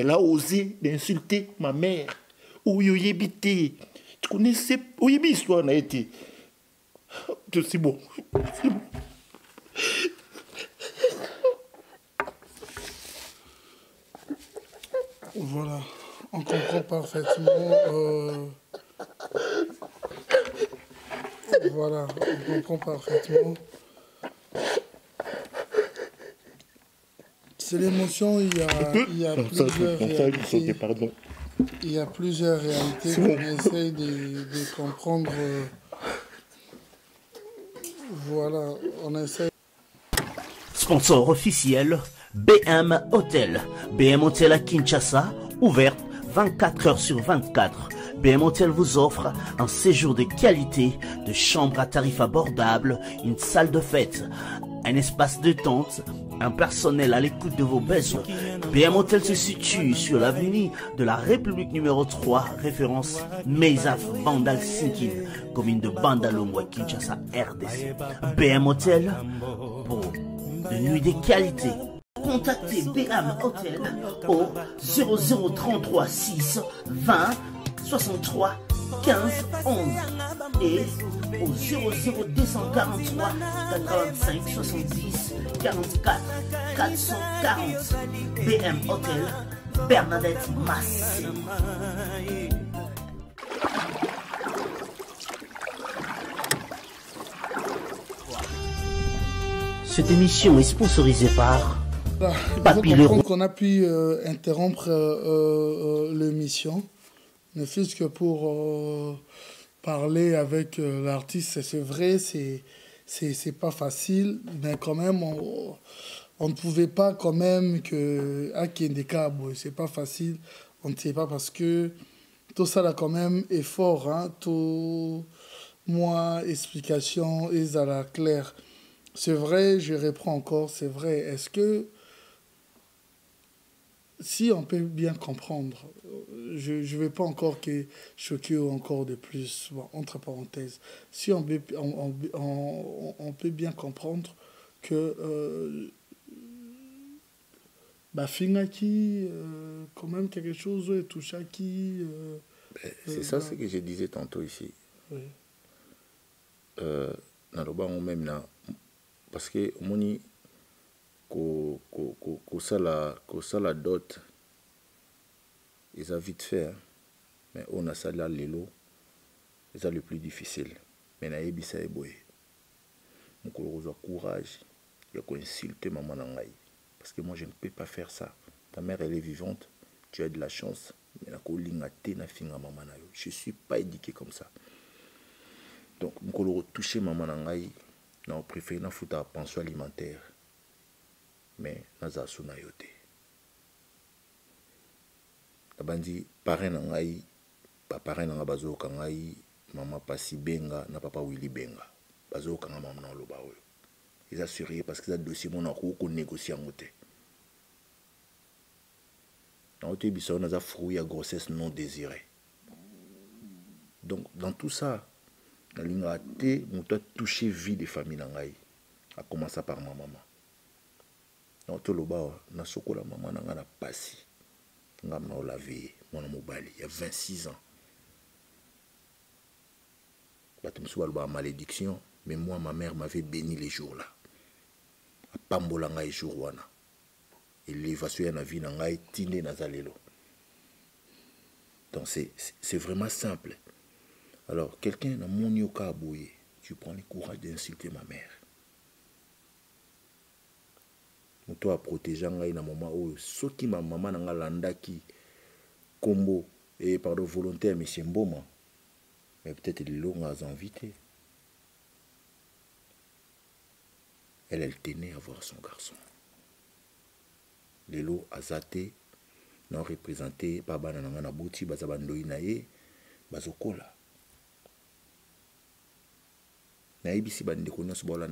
elle a osé d'insulter ma mère. Oyo oyebi te. Tu connaissais oyebi histoire na ye te. C'est bon Voilà, on comprend parfaitement. euh, Voilà, on comprend parfaitement. C'est l'émotion, il y a, il y a Non, ça, plusieurs ça, réalités. pardon. Il y a plusieurs réalités qu'on bon. essaye de, de comprendre. euh, Voilà, on essaye. Sponsor officiel, BM Hotel. BM Hotel à Kinshasa, ouverte 24 heures sur 24. BM Hotel vous offre un séjour de qualité, de chambres à tarifs abordables, une salle de fête, un espace de tente, un personnel à l'écoute de vos besoins. BM Hotel se situe sur l'avenue de la République numéro 3, référence Meizaf Bandal Sinkin, commune de Bandalongwa, Kinshasa, RDC. BM Hotel pour de nuit de qualité. Contactez BM Hotel au 0033 6 20 63 15 11 et au 00243 85 70 44 440 BM Hotel Bernadette Massé. Cette émission est sponsorisée par Voilà, il faut qu'on a pu euh, interrompre euh, euh, l'émission, ne fût-ce que pour parler avec l'artiste. C'est vrai, c'est c'est c'est pas facile, mais quand même, on, on ne pouvait pas quand même que à Kendeka, bon, c'est pas facile. On ne sait pas parce que tout ça là quand même est fort, hein, tout moi explication et à la claire. C'est vrai, je reprends encore, c'est vrai. Est-ce que si on peut bien comprendre, euh, je ne vais pas encore que choquer encore de plus, bon, entre parenthèses, si on peut, on, on- on- on peut bien comprendre que euh, bafingaki euh, quand même quelque chose et touchaki euh, C'est ça ce que je disais tantôt ici. oui. Euh, lobango même na parce que ko- kosala kosala dot. Eza vite fait hein. mais oyo nasala lelo eza le plus difficile. Mais nayebisa ye boye. Mokolo kozwa courage ya koinsulte mama na ngai. Parce que moi je ne peux pas faire ça. Ta mère elle est vivante. Tu as de la chance. Mais nakolinga te nafinga mama na yo. Je suis pas éduqué comme ça. Donc mokolo retouche mama na ngai na opréféré nafuta pension alimentaire mais nazala so na yo te nabandi parrain na ngai baparrain na ngai bazoyoka ngai mama benga na papa wili benga. Bazoyoka nga mama na oloba oyo. Eza surie parce que eza dossier mona akoki konégocie yango te. Naotoyebisa oyo naza fruit ya grossesse non désirée. Donc dans tout ça nalingaka te moto atouche vie de famille na ngai. Akomasa par ma mama na toloba nasokola mama na ngai na pasi ngam na olave ye mwana mobali ya 26 ans. Bato mosusu malédiction mais moi ma mère m'avait béni les jours là. Apambola ngai jour wana. Élévation ya na vie na ngai tinde naza lelo. Donc c'est vraiment simple. Alors quelqu'un namoni oka aboye tu prends le courage d'insulter ma mère moto aprotege ngai na moma oyo. Soki mamama na ngai alandaki nkombo e pardon monsieur mais peut-être lelo nga aza envie te. Elle elle tenait à voir son garçon. Lelo aza te na représente bana na ngai baza bandoi na ye bazokola. Nayebisi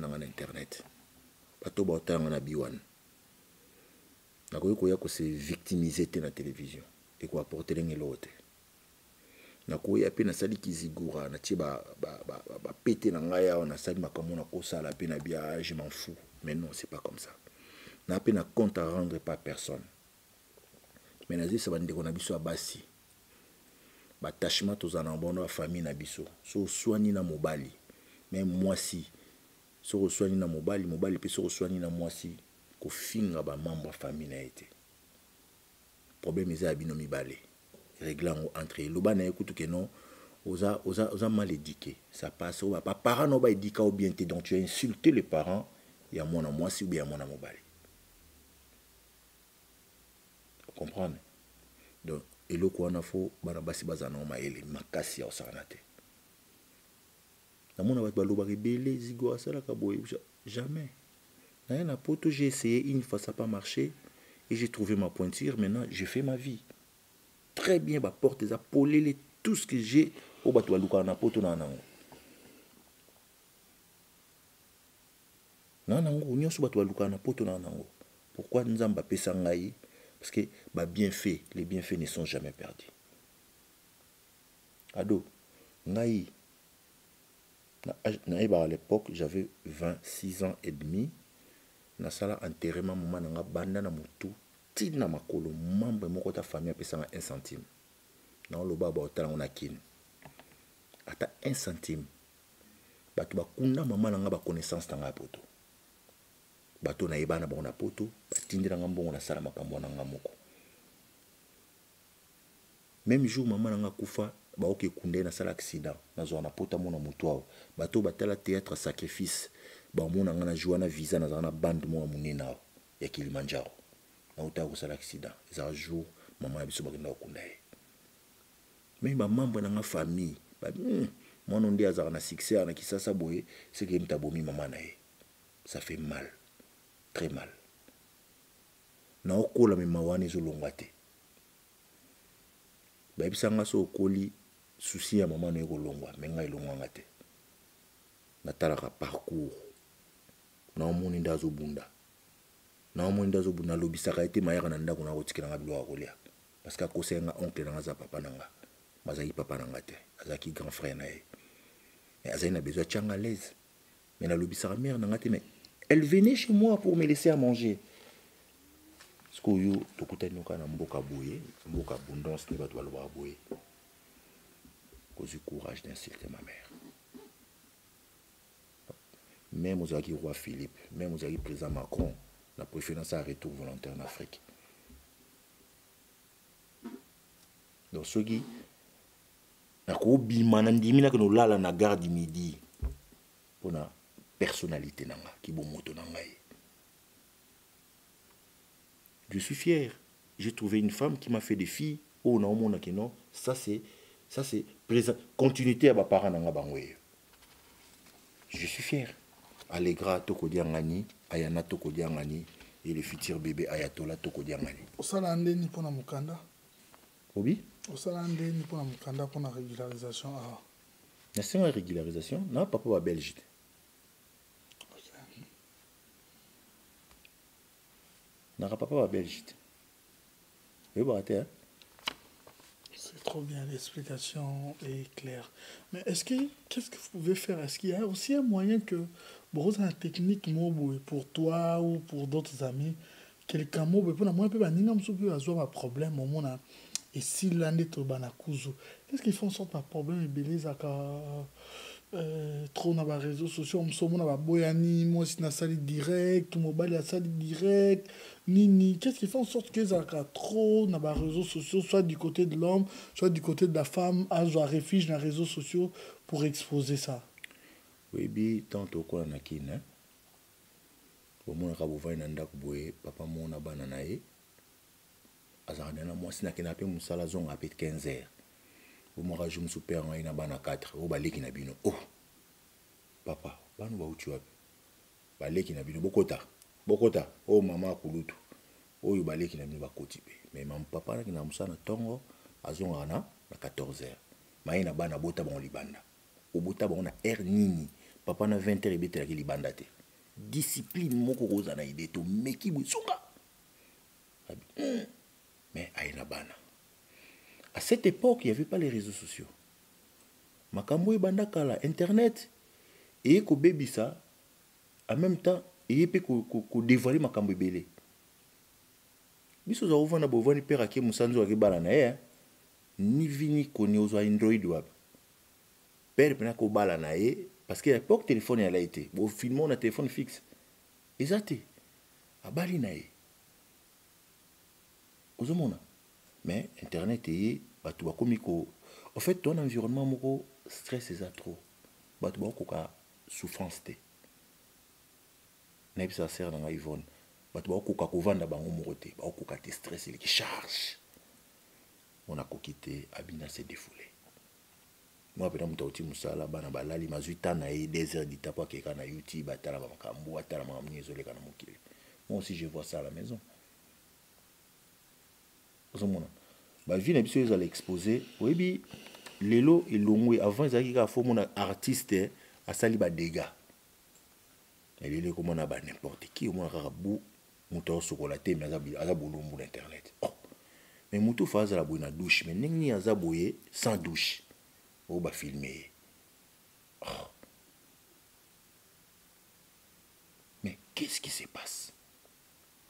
ngai internet. Bato baotalanga na biwana nakoki koya kose victimize te na télévision ekoaporte ndenge eloko te. Nakoya mpe nasali kizigura natie bapete na ngai awa nasali makambo nakosala mpe na bia je m'en fous. Mais non c'est pas comme ça. Na mpe na compte à rendre pas personne. Mais nazwisa bandeko na biso ya basi. Batachement tozala na na bafamille na biso. So oswani na mobali. Me mwasi. Soki oswani na mobali mobali mpe soki oswani na mwasi kofinga bamembre famille na ye te problème eza ya bino mibale. Régle yango entre eloba na ye kutu ke non oza, oza, oza mal éduqué. Ça passe oyo baparent na oyo baédika bien te donc tu as insulté les parents ya mwana mwasi ou ya mwana comprendre donc eloko wana fo bana basi bazala nango mayele makasi ya kosakana te. Namona bato jamais na poto j'ai essayé une fois ça pas marché. Et j'ai trouvé ma pointure. Maintenant je fais ma vie. Très bien baporte eza polele tout ce que j'ai. Oyo bato balukaka na poto na na balukaka na poto na pourquoi nzambe apesa ngai parce que bah, bienfaits, les bienfaits ne sont jamais perdus. Ado, Naï, Naï, à l'époque, j'avais 26 ans et demi. Na sala enterrement maman nanga banda na mutu tina makolo membre moko ta famille apesanga 1 centime. Na loba ba otala na kin. Ata 1 centime. Bato bakunda maman nanga ba connaissance tanga poto. bato nayeba na bango na poto batindelanga mbongo nasala makambo na nga moko même jour mama na nga kufa baoki ekunde nasala accident nazwaka na poto amona motu awa bato batala théâtre sacrifice bamona nga na jour wana visa nazala na bande moko ya monene awa ya kilimanjaro. Nautaka kosala accident. Ezaka jour mama na biso bakenda kokunda ye. Meme bamembre na nga famille ba, mm, mwana nde azalaka na succès awa na kisasa boye seke mutu abomi mama na ye. Ça fait mal. Très mal. Naokola mema wana ezolongwa te. Bayebisanga so okoli susi ya mama na ye kolongwa me ngai elongwanga te. Natalaka parcours naomoni nde azobunda. Naomoni nde azobunda. Alobisaka ye te mayaka na ndako na kotikelanga biloko ya kolia. Parce que akosenga oncle nanga aza papa na nga bazalaki papa na nga te. Azalaki grand frère na ye. Azali na besoin atianga l'aise me nalobisaka mare na nga te mais elle venait chez moi pour me laisser à manger. Sikoyo oyo tokutani oka na mboka boye mboka abondance nde bato balobaka boye. Kozwi courage d'insulter ma mère même ozalaki roi philippe même ozalaki président macron na préférence ya retour volontaire en afrique. Donc soki nakobima na ndimi nake nolala na garde midi mpona personnalité na nga kibomoto je suis fier. J'ai trouvé une femme qui m'a fait des filles. Oyo naomonaki non. Ça c'est ça c'est continuité ya baparent na nga bango je suis fier alegra tokodiangani ayana tokodiangani et le futur bébé ayatola tokodiangani. Osala ndeni mpona mokanda obi? Osala ndeni mpona mokanda mpona régularisation awa nasenga régularisation na papa babelge te naka papa babelge te oyebaka te C'est trop bien, l'explication est claire. Mais est-ce que, qu'est-ce que vous pouvez faire? Est-ce qu'il y a aussi un moyen que, bokozala technique moko boye pour toi ou pour d'autres amis. Kelka moko boye mpona mwana mpe baninga mosusu mpe bazwa baproblème omona esila nde toyeba na kuzu. Parceque font sorte baproblème ebele ezaka Euh, trop na baréseau sociaux? Mosu omona baboyani mwasi nasali direct mobali asali direct nini? Qu'est-ce qui fait en sorte que ezalaka trop na baréseau sociaux soit du côté de l'homme soit du côté de la femme azwa refuge na réseau sociaux pour exposer ça? Oyebi ntango tokola na kina bomonaka bovai na ndako boye papa moko na bana na ye azalaka na mwasi nakenda mpe mosala azonga mpe 15 heures. Omwaka jo mosu mpe ngai na bana 4 oyo baleki na bino. O oh, papa bana bauti wapi? Baleki na bino bokota bokota. Oyo oh, mama akulutu. Oyo baleki na bino bakoti mpe. Me mama papa naki na mosala ntongo azongaka na na 14 heures. Maye na bana bota bango libanda. Obota bango na aire nini papa na 20 heures ebetelaki libanda te. Discipline moko koza na ide tomeki boye sunga Abi, "Hmm." mais aye na bana. À cette époque il n'y avait pas les réseaux sociaux. Makambo ebanda kala internet eye kobebisa en même temps eye mpe ko- ko- kodévoile makambo ebele. Biso oza kovanda bovandi mpe ake mosanzi akebala na ye ni vi ni koni ozwa android wapi. Pere mpena kobala na ye parce que l'époque téléphone yala ete bofilme na téléphone fixe. Eza te abali na ye. Ozomona. Mais internet eye bato bakomi ko. En fait ton environnement moko stress eza trop. Bato bakokoka souffrance te. Nayebisa sere na ngai ivone bato bakokoka kovanda bango moko te. Bakokoka te stress eleki charge. Mona akoki te abina se défoule mwa pena moto auti mosala bana balali mazwi ta na ye des heures dita po akeka na youtube atala bamakambo atala makambo nini ezoleka na mokili moi aussi je vois ça à la maison. Ozomona bavie na biso ezala expose oyebi lelo elongwe avant ezalaki kaka fo mona artiste asali badega eleli ekomona ba n'importe qui omona kaka bu moto aosokola te me aza bolumbu na internet. Oh. me motu fa azala boye douche. Me ndenge nini aza sans douche oyo bafilme ye oh. mais qu'est-ce qui se passe?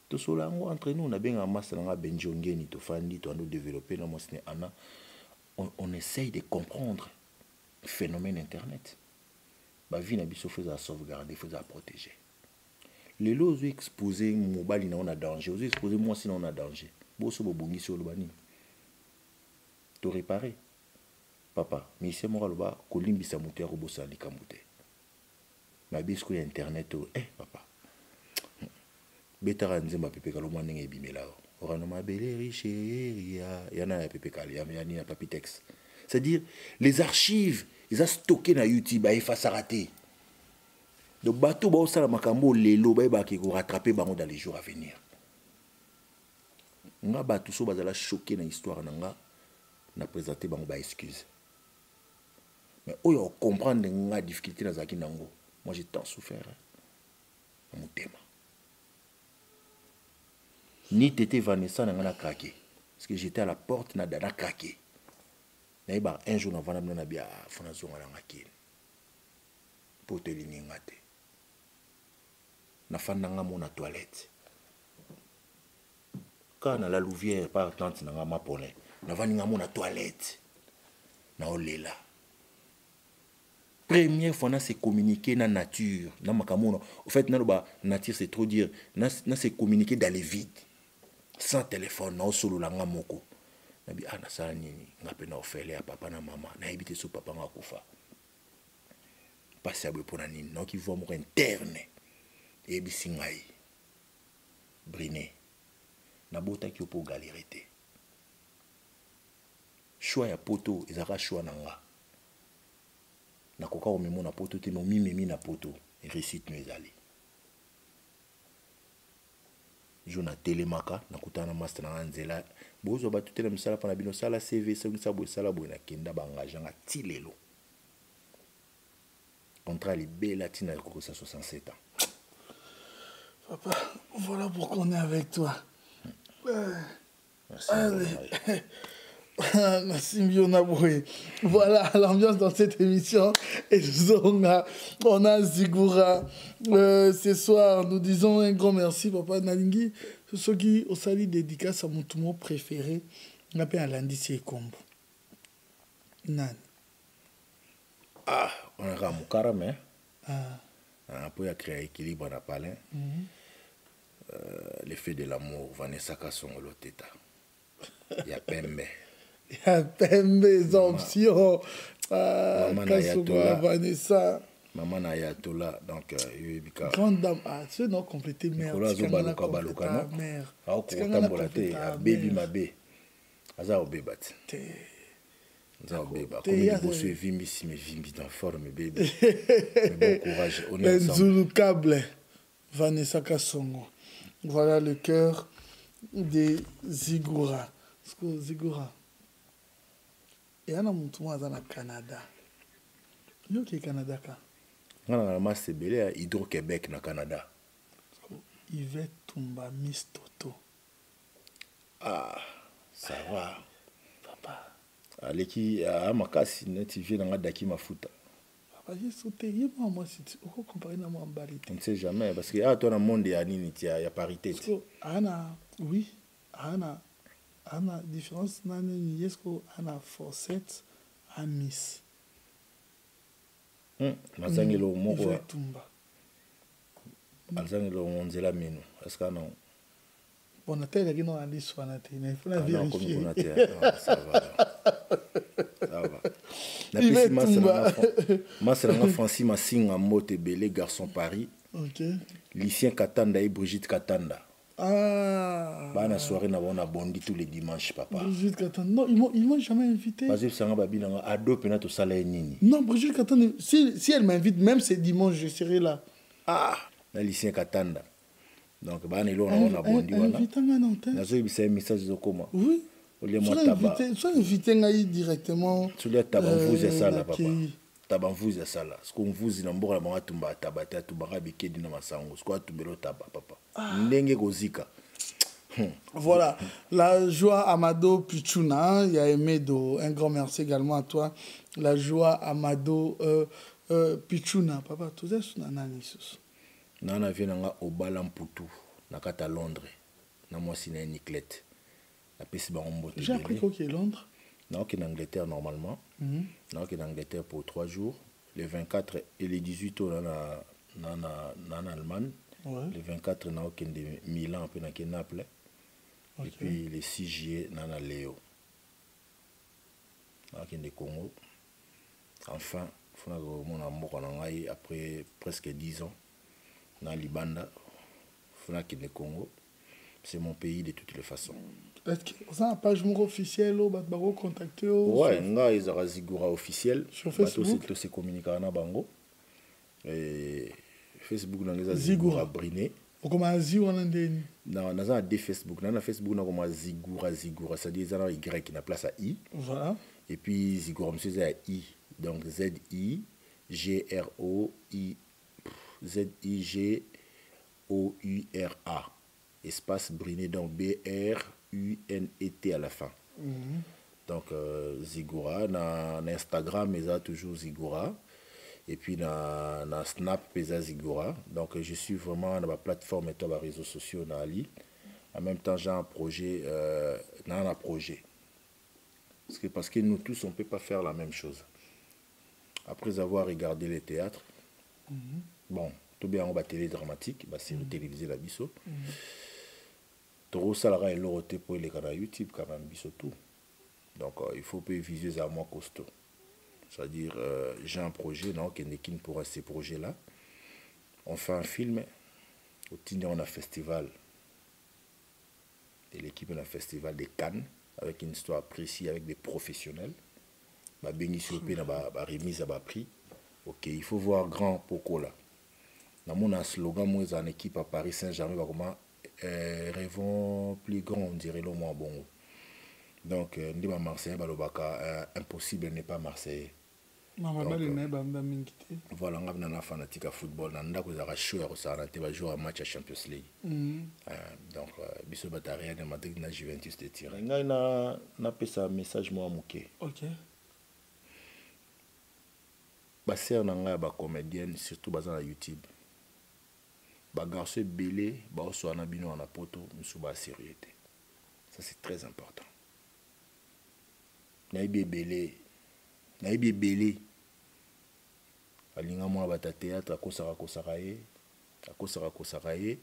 Tosola yango entre nous nabengaka masa na nga benji ongeni tofandi toando développe na mwasi ne ana on, on essaye de comprendre phénomène internet. Bavi na biso fo ezala sauvegarde fo ezala protégé lelo ozwi expose mobali na yo na danger. Ozwi expose mwasi na yo na danger papa. Misie moko aloba kolimbisa moto ya kobosana likambo te mayebi sikoyo ya internet oyo. Eh papa. Betaka nzembo apepeka lomwa ndenge ebimela yo orano mabele riche ya yana ya pepekala ya ya papitex c'est-à-dire les archives eza stocké na youtube aefasaka te. Donc bato baosala makambo lelo bayebaki korattrape bango dans les jours à venir. Nga bato so bazala choqué na histoire na nga na présente bango baexcuse mais oyo ocomprendre nga difficulté nazalaki nango moi j'ai tant souffert hein, na motema. Ni tete vanessa na nga parce que j'étais à la porte na dana krake nayeba un jour navanda bino na bia fo nazonga nanga kini mpo toelingi nga te. Nafandanga mo na toilette. Kaka na la louvière par tante na nga mapolin navandinga mo na toilette. Naolela première fois na se communiquer na nature na makambo na. Au fait nature c'est trop dire. Na, na se communiquer dans les vides. Sans téléphone naosolola nga moko. Nabi ah nini? Nga mpe naofele ya papa na mama. Nayebi te so papa nga akufa mpasi ya boye na nini? Naoki voi moko interne. Eyebisi ngai. Brine. Nabotaki ya poto ezalaka shwa na nakoka komemo na poto te me omimemi na poto. Réussite no ezali jo natelemaka nakutana na master na nga nzela. Bozwa bato te na misala mpo na bino. Sala cv boye sala boye nakenda ti lelo. Contrat libela ntina ekokisa 67 ans. Papa, voilà pourquoi on est avec toi. Euh, Merci, allez. Miona Boy. Voilà l'ambiance dans cette émission. Et nous avons, euh, on a Zigura. Euh, ce soir, nous disons un grand merci, Papa Nalingi. C'est ce qui, au salut dédicace à mon toumon préféré. On appelle Alandi Sekombo. Nan. ah onaka mokara me Ah, Ah, mpo ya créer équilibre na palin euh, l'effet de l'amour vanessa kasongolo teta il y a pembe ya pembe eza option. Ah, Kasukula vanessa. Mama na ya tola donc euh, yoyebika grande dame. Ah soki na okomplete mikolo azobaluka balukana. aokotambola te abebi mabe. Aza kobeba te. Aza kobeba akomi liboso evimbi nsima evimbi dans forme ebebi bon courage nzulu cable vanessa kasongo voilà le cœur de zigoura zigoura eya na motu moko aza na canada. Yo oke canada ka nga na ngana masi ebele ya hydro québec na canada. Ivet tumba miss toto. Ah sava papa. Aleki aa makasi neti vie nanga daki mafuta. On ne sait jamais parce que ah, toi na monde ya nini ti ya parité. Ti oui ana ana différence na nini ye siko ana forset amis hmm, azangi hmm, longo moko etumba hmm. azangi longo nzela mino. Eske ana bona telaki no andisi wana te nafona vérifiemaselanga franci masinga mbote ebele garçon paris. Okay. lucien katanda ye brigitte katanda. Ah. bana soirée na bango na bondi tous les dimanches papa Brigitte Catan. Non, ils m'ont, ils m'ont jamais invité. bazebisanga babinanga ado ye nini Non, Brigitte Catan, si, si elle m'invite, même c'est dimanche, je serai là. ah na lucien katanda donc bana eloko nango na bondi wana Invitanga na antenne. nazoyebisa ye message ezokoma Oui. olie mwa Soit invité, soit invité directement. solia taba mvuzi euh, asala papa nakei. Taba mvuzi asala siko mvuzi na mboka na bango atumba ataba te atumbaka na masango siko atumbela otaba papa. Ndenge kozika. Voilà, la joie Amado Pichuna, il y a Emedo, un grand merci également à toi. La joie Amado euh, euh, Pichuna, papa, tout ça, c'est un anisus. nga na vie nanga obala mputu na kati ya londres. Na mwasi na ye niclete napesi bango mbote J'ai appris ebele qu'au Londres. Naokende angleterre normalement. Mhm. naokende angleterre pour trois jours. Le 24 et le 18 oyo na na na na na allemagne. Ouais. le 24 naokende milan mpe nake naples. Et puis le 6 juillet na na leo naokende congo. Enfin mboka na ngai après presque 10 ans. Na libanda. Fona akende congo. C'est mon pays de toutes les façons Avez une page moko officielle, vous pouvez contacter ouais nga ezalaka zigura officiel. Bato tosekomunikaka na bango facebook nanga eza Zigura. brine Vous commencez à dire ndeni. na naza na de facebook na na facebook nakoma zigura zigura c'est-à-dire eza na y na place ya i. Voilà. et puis zigura mosusu eza ya i. Donc z i g r o i z i g o u r a espace brine donc b r u n e t à la fin. Donc euh, zigura na, na instagram eza toujours zigura et puis na, na snap mpe eza zigura donc je suis vraiment na baplateforme eto ya baréseaux sociaux na ali. En même temps j'ai un projet euh, na na projet. Parce que, parce que nous tous, on ne peut pas faire la même chose. Après avoir regardé le théâtre, bon, tout bien en bas télé dramatique, bah, c'est télévisé la biso. Toro salara et l'oroté pour les canaux YouTube quand même biso tout. Donc euh, il faut pas viser à moi costaud. C'est-à-dire, euh, j'ai un projet, qui est pour ces projets-là. On fait un film, au Tinder, on a un festival et l'équipe a un festival de Cannes avec une histoire précise, avec des professionnels. Ma bénédiction na ba, ba remise à bas prix. Ok, il faut voir grand pourquoi là. Mon slogan, moi, en équipe à Paris Saint-Germain, bah, comment euh, rêvons plus grand, on dirait le moins bon. Donc, euh, ndi ba Marseillais, bah, lobaka, euh, impossible n'est pas Marseillais. Elle euh, est bamba mingi te. Voilà, nga na fanatique à football, na ndako za show ya kosala te ba jouer un match à Champions League. Mhm. Euh, donc euh, biso bata Real de Madrid na Juventus de Turin. Ngai na napesa message mwa moke. Ok. basere na ngai ya bacomédienne surtout baza na youtube bagarso ebele baosola na bino wana poto misu baserie te ça c'est très important. Nayebi ebele nayebi ebele alinga mwana bata théâtre akosaka kosaka ye akosaka kosaka ye.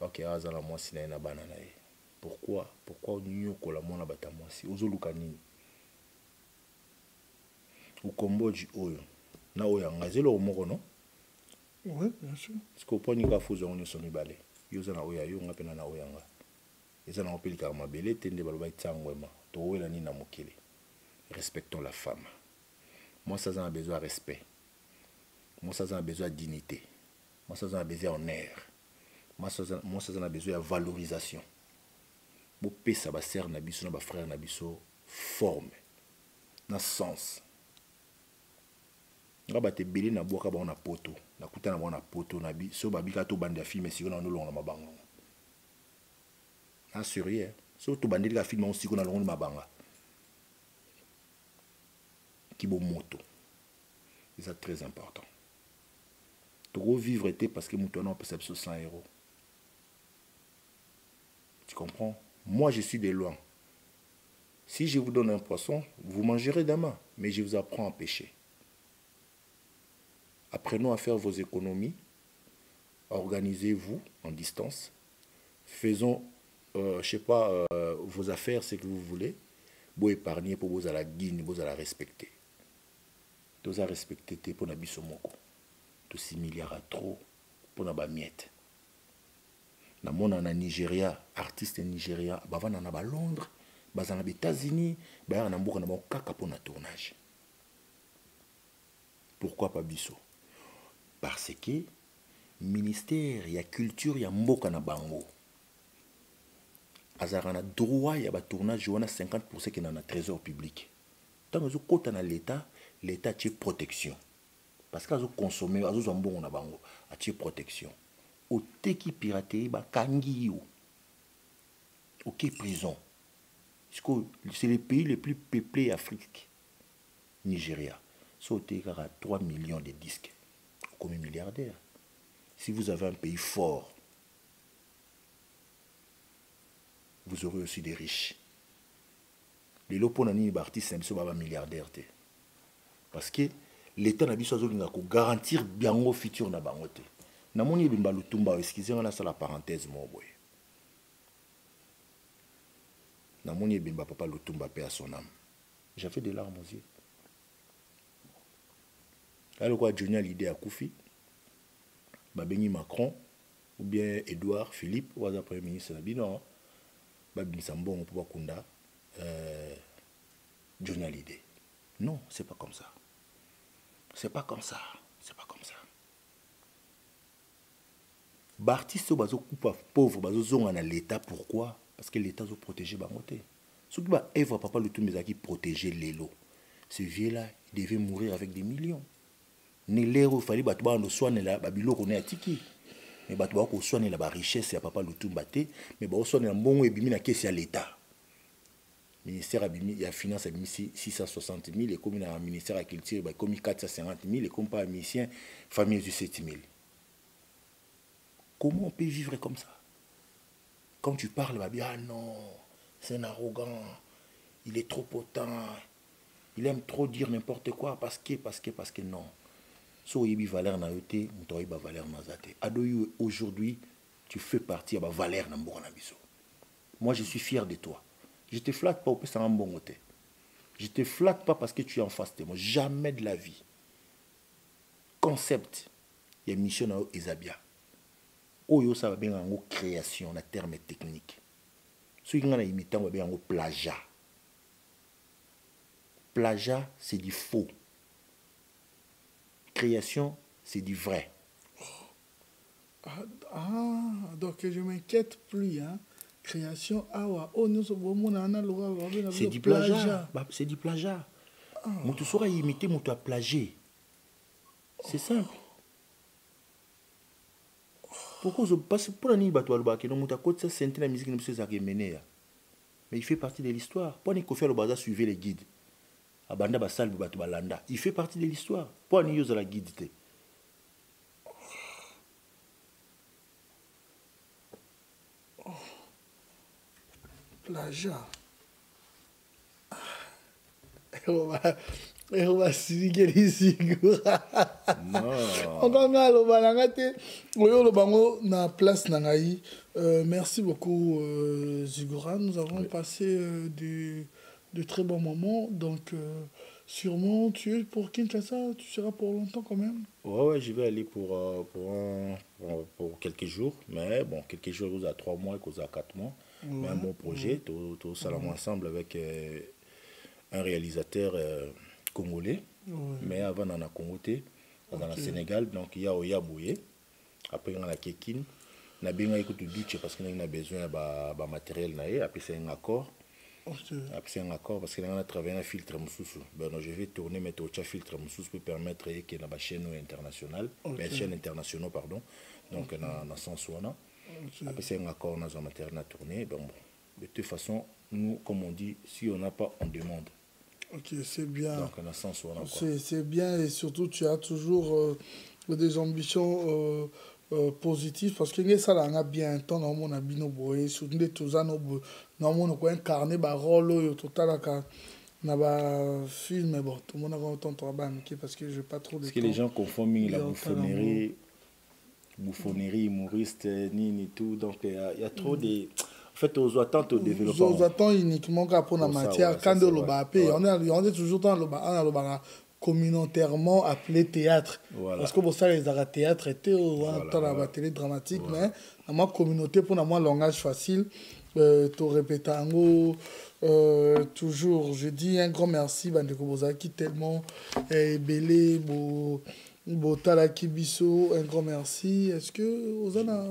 Ok aza na mwasi na ye na bana na ye. Pourquoi? Pourquoi onyokola mwana bata mwasi? Ozoluka nini? Ukomboji oyo na oyo yanga eza eloko moko no Oui, bien sûr. siko oponi kaka fuzu yango nyonso mibale yo oza na oyo ya yo nga mpena na oyo yanga eza nango mpe likaka mabele te nde baloba etiangwema towela nini na mokili respectons la femme. Mwasi aza na besoin ya respect. Mwasi aza na besoin ya dignité. Mwasi aza na besoin ya honneur. Mwasi aza- mwasi aza na besoin ya valorisation. Na biso na bafrère na biso forme. Sens nga bato ebele nabwaka bango na poto. Nakuta na bango na poto na bi so babika tobanda filme siko na nolonga na mabanga. Assurie so tobandeli ka filme yango siko na longo na mabanga. Kibomoto eza très important. Tokovivre te parce que moto wana opesa biso 100 euros. Tu comprends? Moi je suis de loin si je vous donne un poisson vous mangerez demain mais je vous apprends à pêcher apprenons à faire vos économies. Organisez-vous en distance. Faisons euh, je euh, vos affaires ce que vous voulez. Bo épargner pour bozala guine bozala respecter. Toza respecte te mpo na biso moko tosimiliaka trop mpo na bamiete namona na nigeria artiste nigeria bavanda na balondres baza na baétats-unis bayaka na mboka na bango kaka mpo na tournage. Pourquoi pas biso parce que ministère ya culture ya mboka na bango. Azalaka na droit ya batournage wana 50% ekenda na trésor public. Ntango ezokɔta na l'état l'état atie protection. Parce que azokonsome azozwa mbongo na bango atie protection. Oteki piraterie bakangi yo. Oke prison. C'est le pays le plus peuplé afrique nigeria. So oteki kaka 3 millions de disques okomi milliardaire. Si vous avez un pays fort vous aurez aussi des riches. Nini baartiste na biso baba milliardaire parce que l'état na biso azolinga kogarantir yango futur namoni ebimba lutumba eskize nga nasala parenthèse moko boye namoni ebimba papa lutumba mpe ya son âme. J'avais de larmes aux yeux alokwa johnny alide akufi babengi macron ou bien edouard philippe oyo aza premier ministre na bino babimisa mbongo mpo euh, johnny alide non c'est pas comme ça. C'est pas comme ça. C'est pas comme ça. Baartiste pauvre na l'état pourquoi? Parce que l'état azoprotege bango te. Soki baevre papa lutumba ezalaki protege lelo ce vieux là il devait mourir avec des millions ne lere oyo fali bato bana oswanela babiloko ne atiki. Me bato baka koswanela barichesse ya papa lutumba te me baoswanela mbongo ebimi na kesi ya l'état ministère abimi ya finance abimi 660 000 ekomi na ministère ya culture bakomi 450 000 ekomi mpa musicien famille ezwi 7 000 comment on peut vivre comme ça? Quand tu parles babi ah non c'est un arrogant il est trop potent il aime trop dire n'importe quoi parce que parce que parce que non so oyebi valeur na yo te moto aoyeba valeur naza aujourd'hui tu fais partie ya bavaleur na moi je suis fier de toi. Je te flatte pas opesanga mbongo te. Je te flatte pas parce que tu es en face de moi. Jamais de la vie. Concept ya mission na yo eza bien oyo osala babenga yango création na terme technique. Soki ngai na yimi ntango babenga yango plagiat. Plagiat c'est du faux création c'est du vrai. Ah, ah, donc je m'inquiète plus. Hein. Création, ah ouais. Oh, nous sommes c'est le du plagiat. Bah, c'est du plagiat. Moto soki ayimite moto aplagie c'est simple. Pourquoi ozo- parce mpona nini bato balobaka keno moto akotisa sente na misiki na biso ezalaka emene ya mais il fait partie de l'histoire. Mpo ani kofi aloba aza suive le guide abanda basali bato balanda. Il fait partie de l'histoire. Mpo ani yo ozala guide te. Plagiat. eobasilikelisingo non. Encore nga aloba na nga te oyo oloba yango na place na ngai Euh, merci beaucoup euh, Zigora nous avons passé euh, du, de très bons moments donc euh, sûrement tu es pour Kinshasa tu seras pour longtemps quand même Ouais, ouais, je vais aller pour, euh, pour, un- pour, pour quelques jours. Mais bon, quelques jours, à trois mois, à quatre mois. Mais un bon projet, tout, tout ça ensemble avec euh, un réalisateur congolais. Mais avant, on a Congo, dans le Sénégal. Donc, il y a Oya Bouye. Après, on a Kekin. On a bien écouté parce qu'on a besoin de matériel. Après, c'est un accord. Après, un accord parce que là, on a travaillé un filtre Moussoussou. Ben, je vais tourner, mettre au filtre Moussoussou pour permettre qu'il y ait une chaîne internationale, okay. chaîne internationale, pardon. Donc, dans le sens où on a. Après, c'est un accord, on a un matériel à tourner. Ben, bon. De toute façon, nous, comme on dit, si on n'a pas, on demande. Ok, c'est bien. Donc, dans le sens où on a C'est bien et surtout, tu as toujours euh, des ambitions. Euh, positif parce que nge esalanga bien ntango naomona bino boye surtout nde toza naomona koincarne barole oyo totalaka na bafilme bon tomonaka otontoka bamike parce que je pas trop de que les gens confondent mingi la bouffonnerie bouffonnerie humoriste nini tout. Donc il y, a trop de en fait ozwa tant au développement ozwa tant uniquement kaka mpona matière kande olobaka mpe on est toujours tant alobaka communautairement appelé théâtre. Voilà. Parce que pour ça, les arts théâtre étaient voilà, dans la télé dramatique, mais dans ma communauté, pour moi, langage facile, euh, to répéter euh, toujours, je dis un grand merci, Bandeko Bozaki, tellement eh, belé, beau, beau talaki biso, un grand merci. Est-ce que Ozana?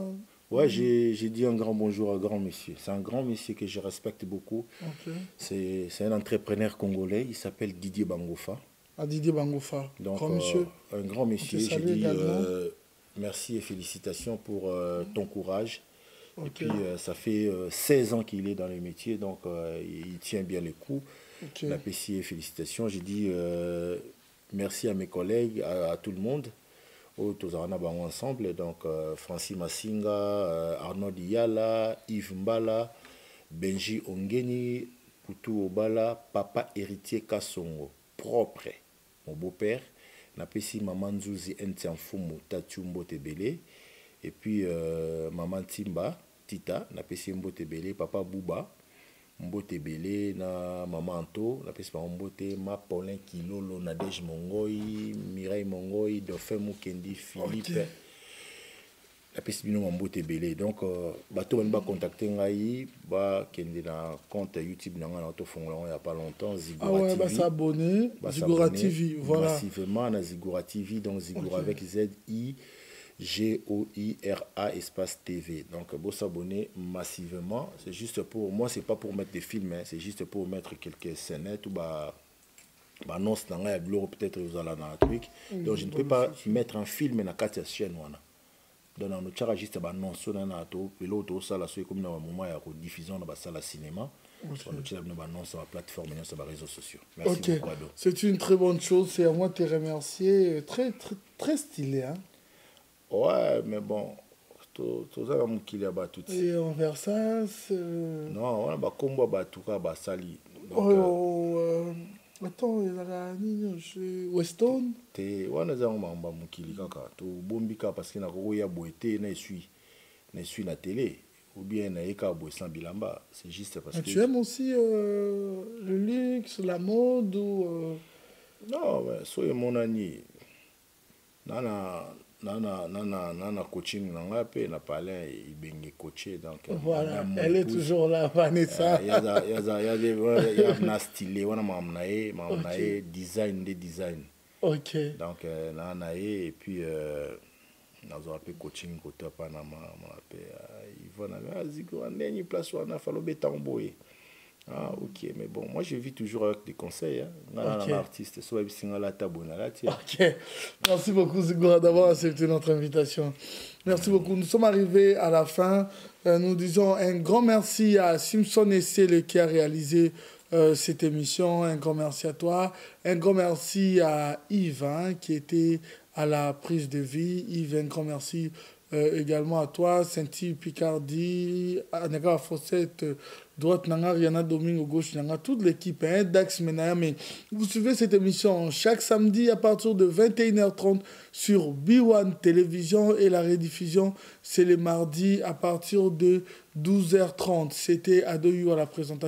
Ouais, j'ai dit un grand bonjour à un grand monsieur. C'est un grand monsieur que je respecte beaucoup. Okay. C'est un entrepreneur congolais, il s'appelle Didier Bangofa à Didier Bangofa. Donc, grand monsieur. Euh, un grand monsieur. Je dis merci et félicitations pour euh, ton courage. Okay. Et puis, euh, ça fait 16 ans qu'il est dans le métier, donc il tient bien les coups. Okay. L'apprécier, félicitations. J'ai dit merci à mes collègues, à, à tout le monde. Au Tozarana ensemble, donc Francis Massinga, Arnaud Diala, Yves Mbala, Benji Ongeni, Poutou Obala, Papa Héritier Kassongo, propre mon beau-père. Napesi mama nzuzi enti ya mfumu tatu mbote ebele et puis euh, mama ntimba tita napesi ye mbote ebele papa buba mbote ebele na mama anto napesi bango mbote. Ma paulin kilolo nadege mongoi mirai mongoi dauphin mukendi philippe okay. Napesi bino mambote ebele donc uh, bato bani bacontacte ngai bakende na compte youtube na ngai na tofongola yango ya pas longtemps zigora ah tv voilà. massivement na zigora tv donc zigora avec z i g o i r a espace tv donc beau s'abonner massivement c'est juste pour moi c'est pas pour mettre des films hein, c'est juste pour mettre quelques scénettes ou bah baannonce na ngai ya biloko peut-être ozala na truc. Donc je ne peux pas mettre un film na kati ya chaîne wana donc na notiaka juste banonso na na eloko tosala so ekomi na bamoment ya kodiffusion na basala cinéma. Banotiaka bino banonso baplateforme nyonso baréseaux sociaux. Ado. C'est une très bonne chose c'est à moi de te remercier. Très très très stylé hein. Ouais mais bon toza na mokili ya bato ti envers ça non wana bakombo ya bato kaka basali oyo attends ezalaka nini weston. Te wana eza yango makambo ya mokili kaka. Tobombi kaka parceke nakokoya boye te na esui na esui na télé. Ou bien naye kaka boye sans bilamba. C'est juste parce que tu aimes aussi euh, le luxe la mode ou euh... non mais so emonani nana nana nana nana coaching na ngai mpe na palin ibenge coache donc voilà elle est toujours là vanessa yaza yaza yaza na style wana makambo na ye makambo na ye design nde design. Ok. Donc na na ye et puis nazwaka mpe coaching kote apa na mama mpe ivona aziko ndeni place wana falo betango boye Ah, ok, mais bon, moi je vis toujours avec des conseils. Hein. Okay. artiste, soit Ok, merci beaucoup Zigora d'avoir accepté notre invitation. Merci beaucoup. Nous sommes arrivés à la fin. Euh, nous disons un grand merci à Simpson Essele qui a réalisé euh, cette émission. Un grand merci à toi. Un grand merci à Yves hein, qui était à la prise de vie. Yves, un grand merci euh, également à toi, Sainti Picardi, Anega Fossette, droite Nanga, Riana Domingo, gauche Nanga, toute l'équipe, hein, Dax Menaya. Mais vous suivez cette émission chaque samedi à partir de 21h30 sur B1 Télévision et la rediffusion, c'est le mardi à partir de 12h30. C'était Adoyou à la présentation.